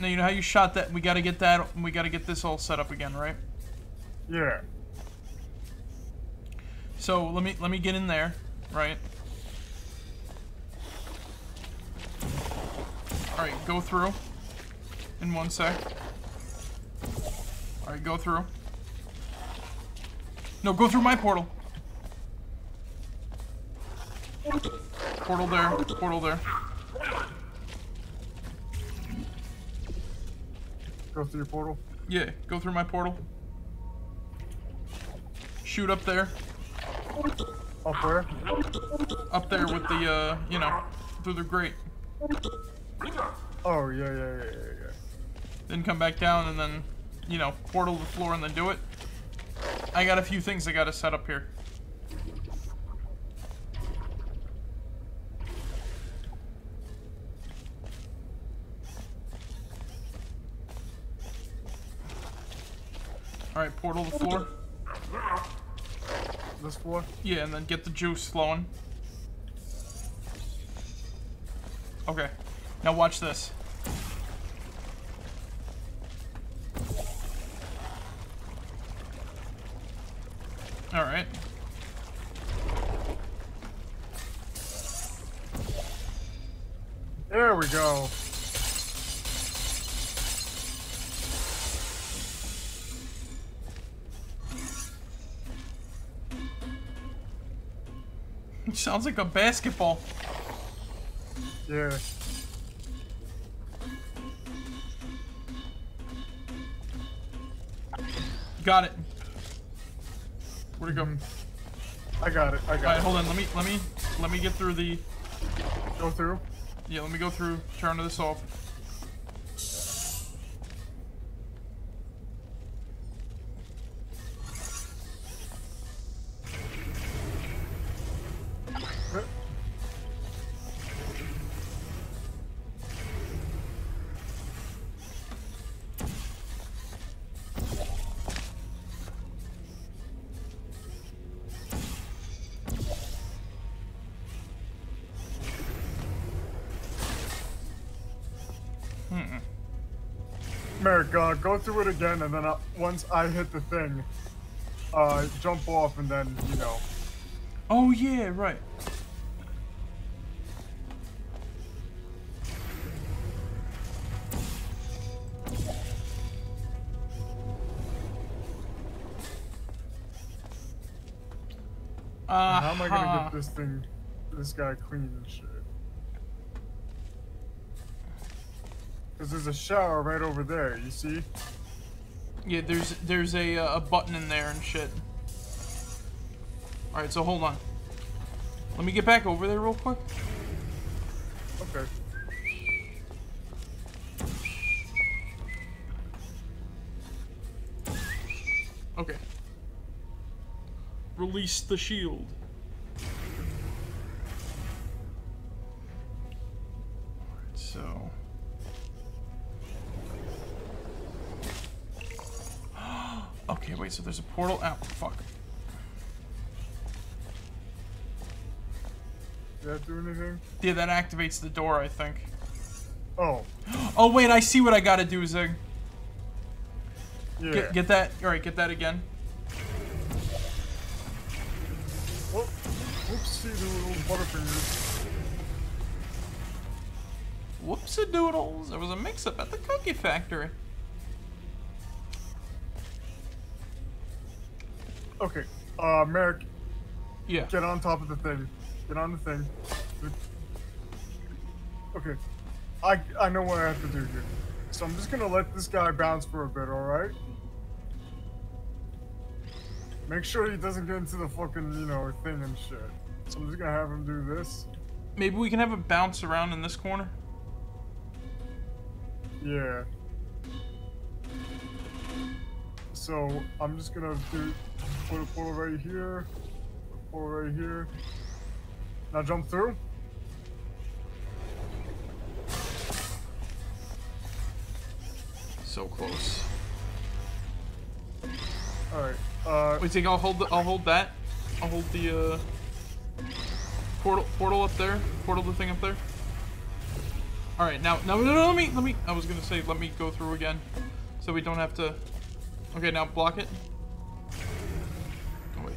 Now you know how you shot that. We got to get that. We got to get this all set up again, right? Yeah. So let me let me get in there, right? All right, go through. In one sec. All right, go through. No, go through my portal. Portal there. Portal there. Go through your portal. Yeah, go through my portal. Shoot up there. Up where? Up there with the, uh, you know, through the grate. Oh yeah, yeah, yeah, yeah, yeah. Then come back down and then, you know, portal the floor and then do it. I got a few things I gotta set up here. Alright, portal the floor. This floor. Yeah, and then get the juice flowing. Okay. Now watch this. Alright. There we go. (laughs) Sounds like a basketball. Yeah. Got it. Where'd it go? I got it. I got it. hold on. Let me let me let me get through the Go through. yeah. Let me go through. Turn this off. Go through it again, and then uh, once I hit the thing, uh, jump off, and then you know. Oh yeah, right. Uh, How am I gonna get this thing, this guy clean and shit? Cause there's a shower right over there. You see? Yeah, there's there's a uh, a button in there and shit. All right, so hold on. Let me get back over there real quick. Okay. Okay. Release the shield. So there's a portal out. fuck. Did that do anything? Yeah, that activates the door, I think. Oh. Oh, wait, I see what I gotta do, Zig. Yeah. Get, get that. Alright, get that again. Oh, Whoop. Whoopsie doodle butterfingers. Whoopsie doodles. There was a mix up at the cookie factory. Okay. Uh, Marek, Yeah. get on top of the thing. Get on the thing. Okay. I I know what I have to do here. So I'm just gonna let this guy bounce for a bit, alright? Make sure he doesn't get into the fucking, you know, thing and shit. So I'm just gonna have him do this. Maybe we can have it bounce around in this corner. Yeah. So I'm just gonna do put a portal right here, portal right here. Now jump through. So close. All right. Uh, Wait, Zig, I'll hold the, I'll hold that. I'll hold the uh, portal portal up there. Portal the thing up there. All right, now now no, no, let me let me. I was gonna say let me go through again, so we don't have to. Okay, now block it. Oh, wait.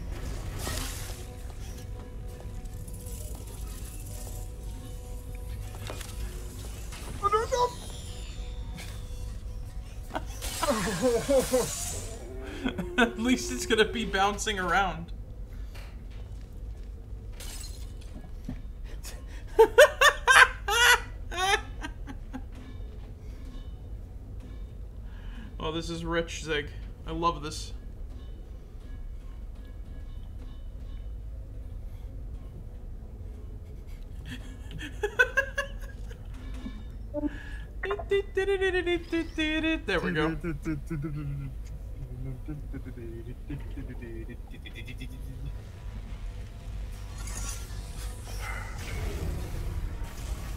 (laughs) At least it's gonna be bouncing around. (laughs) well, this is rich, Zig. I love this. there we go.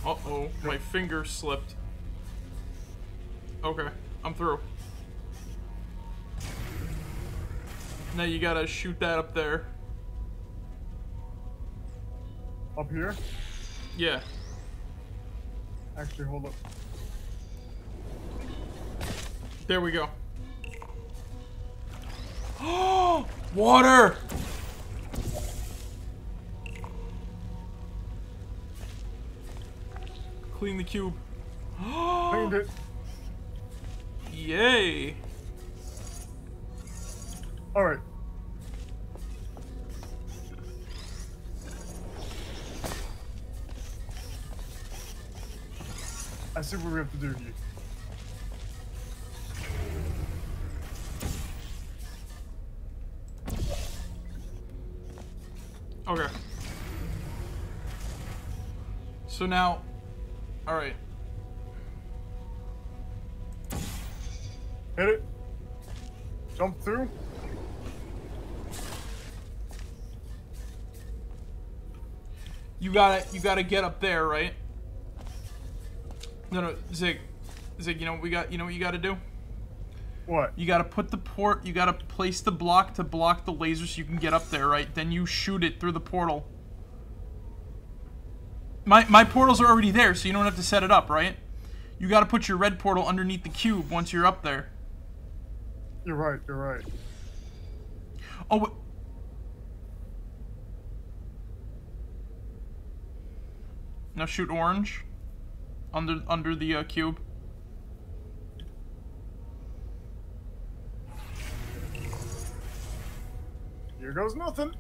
Uh oh, my finger slipped. Okay, I'm through. Now you gotta shoot that up there. Up here? Yeah. Actually, hold up. There we go. (gasps) Water! Clean the cube. (gasps) Cleaned it. Yay! Alright. I see what we have to do here. Okay. So now, alright. Hit it. Jump through. You gotta, you gotta get up there, right? No, no, Zig. Zig, you know what we got, you know what you gotta do? What? You gotta put the port, you gotta place the block to block the laser so you can get up there, right? Then you shoot it through the portal. My, my portals are already there, so you don't have to set it up, right? You gotta put your red portal underneath the cube once you're up there. You're right, you're right. Oh, wait. Now shoot orange under under the uh, cube. Here goes nothing.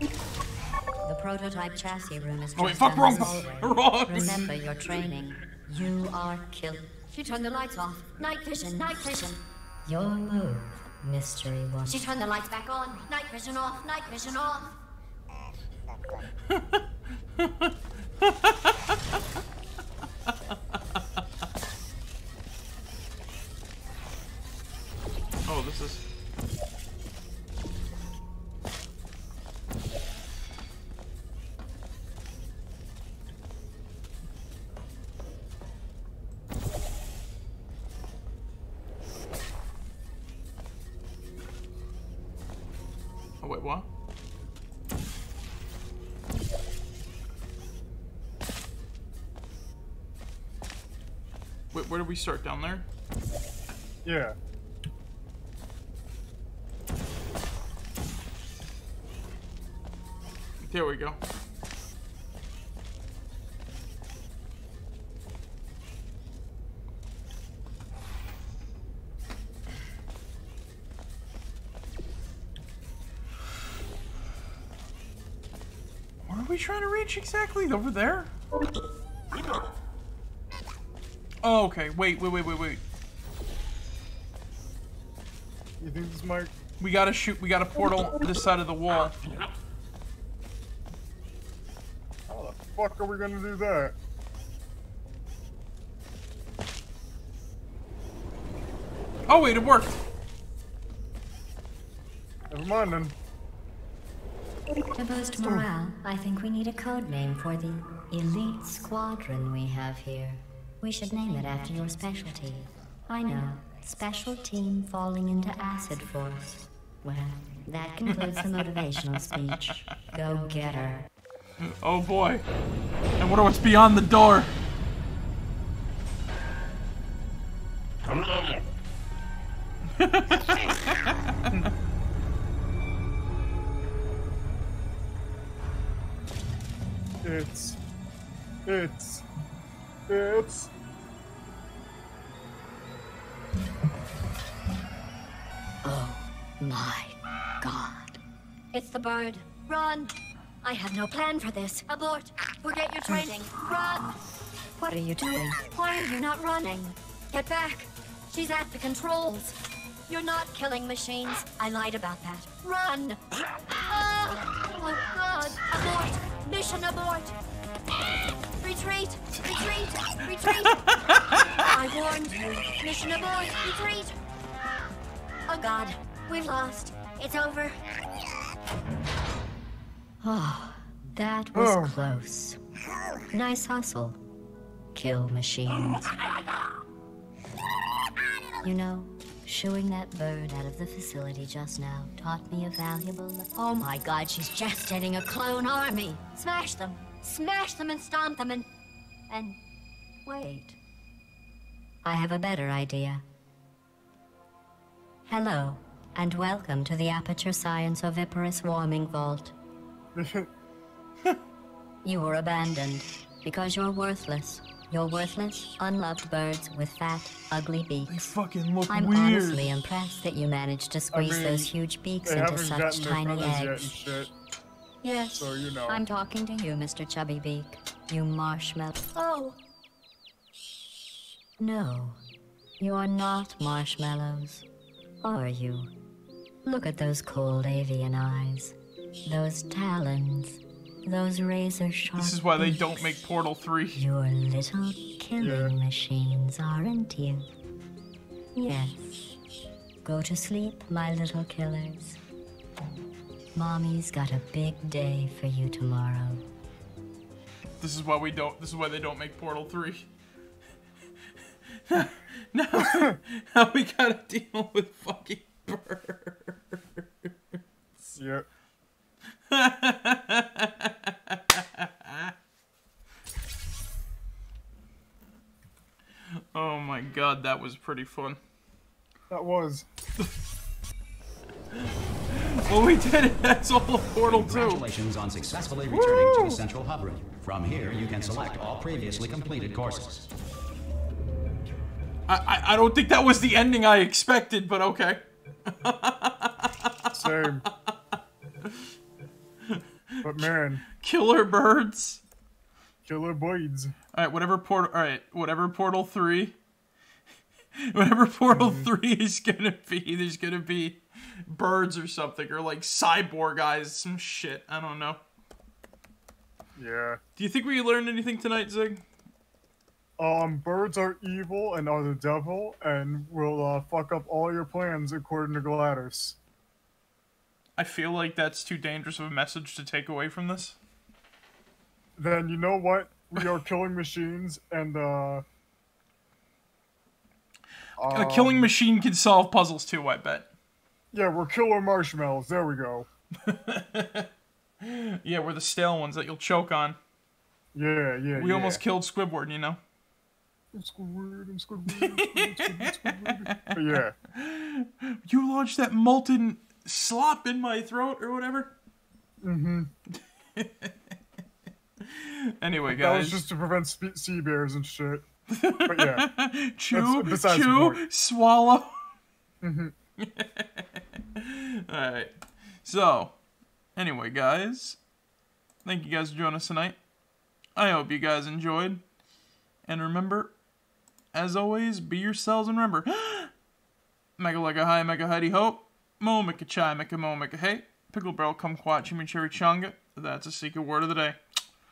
The prototype chassis room is Oh wait, just fuck, down wrong, the hallway. wrong. Remember your training. You are killed. She turned the lights off. Night vision, night vision. Your move, mystery one. She turned the lights back on. Night vision off, night vision off. (laughs) we start? Down there? Yeah. There we go. Where are we trying to reach exactly? Over there? Oh, okay. Wait, wait, wait, wait, wait. You think this might? We gotta shoot. We got a portal this side of the wall. How the fuck are we gonna do that? Oh wait, it worked. Never mind then. To boost morale, I think we need a code name for the elite squadron we have here. We should name it after your specialty. I know. Special team falling into acid force. Well, that concludes the motivational speech. Go get her. (laughs) Oh boy. And what what's beyond the door? (laughs) It's. It's. It's. God. It's the bird. Run! I have no plan for this. Abort! Forget your training. Run! What are you doing? Why are you not running? Get back! She's at the controls. You're not killing machines. I lied about that. Run! Ah! oh, God! Abort! Mission abort! Retreat! Retreat! Retreat! I warned you. Mission abort! Retreat! Oh, God. We've lost. It's over. Oh, that was Oh. close. Nice hustle. Kill machines. You know, shooing that bird out of the facility just now taught me a valuable. le- Oh my god, she's just getting a clone army! Smash them! Smash them and stomp them and. and. wait. I have a better idea. Hello, and welcome to the Aperture Science Oviparous Warming Vault. (laughs) You were abandoned because you're worthless. You're worthless, unloved birds with fat, ugly beaks. fucking look I'm weird. honestly impressed that you managed to squeeze mean, those huge beaks into such tiny feathers yet and eggs. Yes, So, you know. I'm talking to you, Mr. Chubby Beak. You marshmallow. Oh. No, you're not marshmallows, are you? Look at those cold avian eyes, those talons, those razor sharp. This is why they beaks. don't make Portal 3. You're little killing machines, aren't you? Yes. Go to sleep, my little killers. Mommy's got a big day for you tomorrow. This is why we don't. This is why they don't make Portal 3. (laughs) now, now (laughs) we gotta deal with fucking birds. Yep. (laughs) Oh my god, that was pretty fun. That was. (laughs) Well, we did it. That's all of Portal 2. Congratulations on successfully returning to the central hub room. From here, you can select all previously completed courses. I, I, I don't think that was the ending I expected, but okay. Same. but man, Killer birds. killer birds. All right, whatever portal. All right, whatever Portal Three. (laughs) Whatever Portal mm-hmm. Three is gonna be, there's gonna be birds or something, or like cyborg guys, some shit. I don't know. Yeah. Do you think we learned anything tonight, Zig? Um, birds are evil and are the devil and will uh, fuck up all your plans according to GLaDOS. I feel like that's too dangerous of a message to take away from this. Then you know what? We are killing machines and uh. A killing machine can solve puzzles too. I bet. Yeah, we're killer marshmallows. There we go. (laughs) Yeah, we're the stale ones that you'll choke on. Yeah, yeah. We yeah. almost killed Squidward, you know. I'm Squidward, I'm Squidward, I'm Squidward, Squidward, Squidward. Yeah. You launched that molten slop in my throat or whatever. Mm-hmm. (laughs) anyway, guys. That was guys. just to prevent spe- sea bears and shit. But yeah. (laughs) chew, that's besides the chew, point. swallow. (laughs) Alright. So, anyway, guys. Thank you guys for joining us tonight. I hope you guys enjoyed. And remember, as always, be yourselves and remember. (gasps) Mega lega hi, mega heidi ho. Mo mika chai, mika mo mika hey. Pickle barrel kumquat chimichurri chunga. That's a secret word of the day.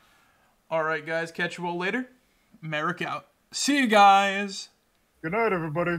(tsk) Alright, guys, catch you all later. Marek out. See you guys. Good night, everybody.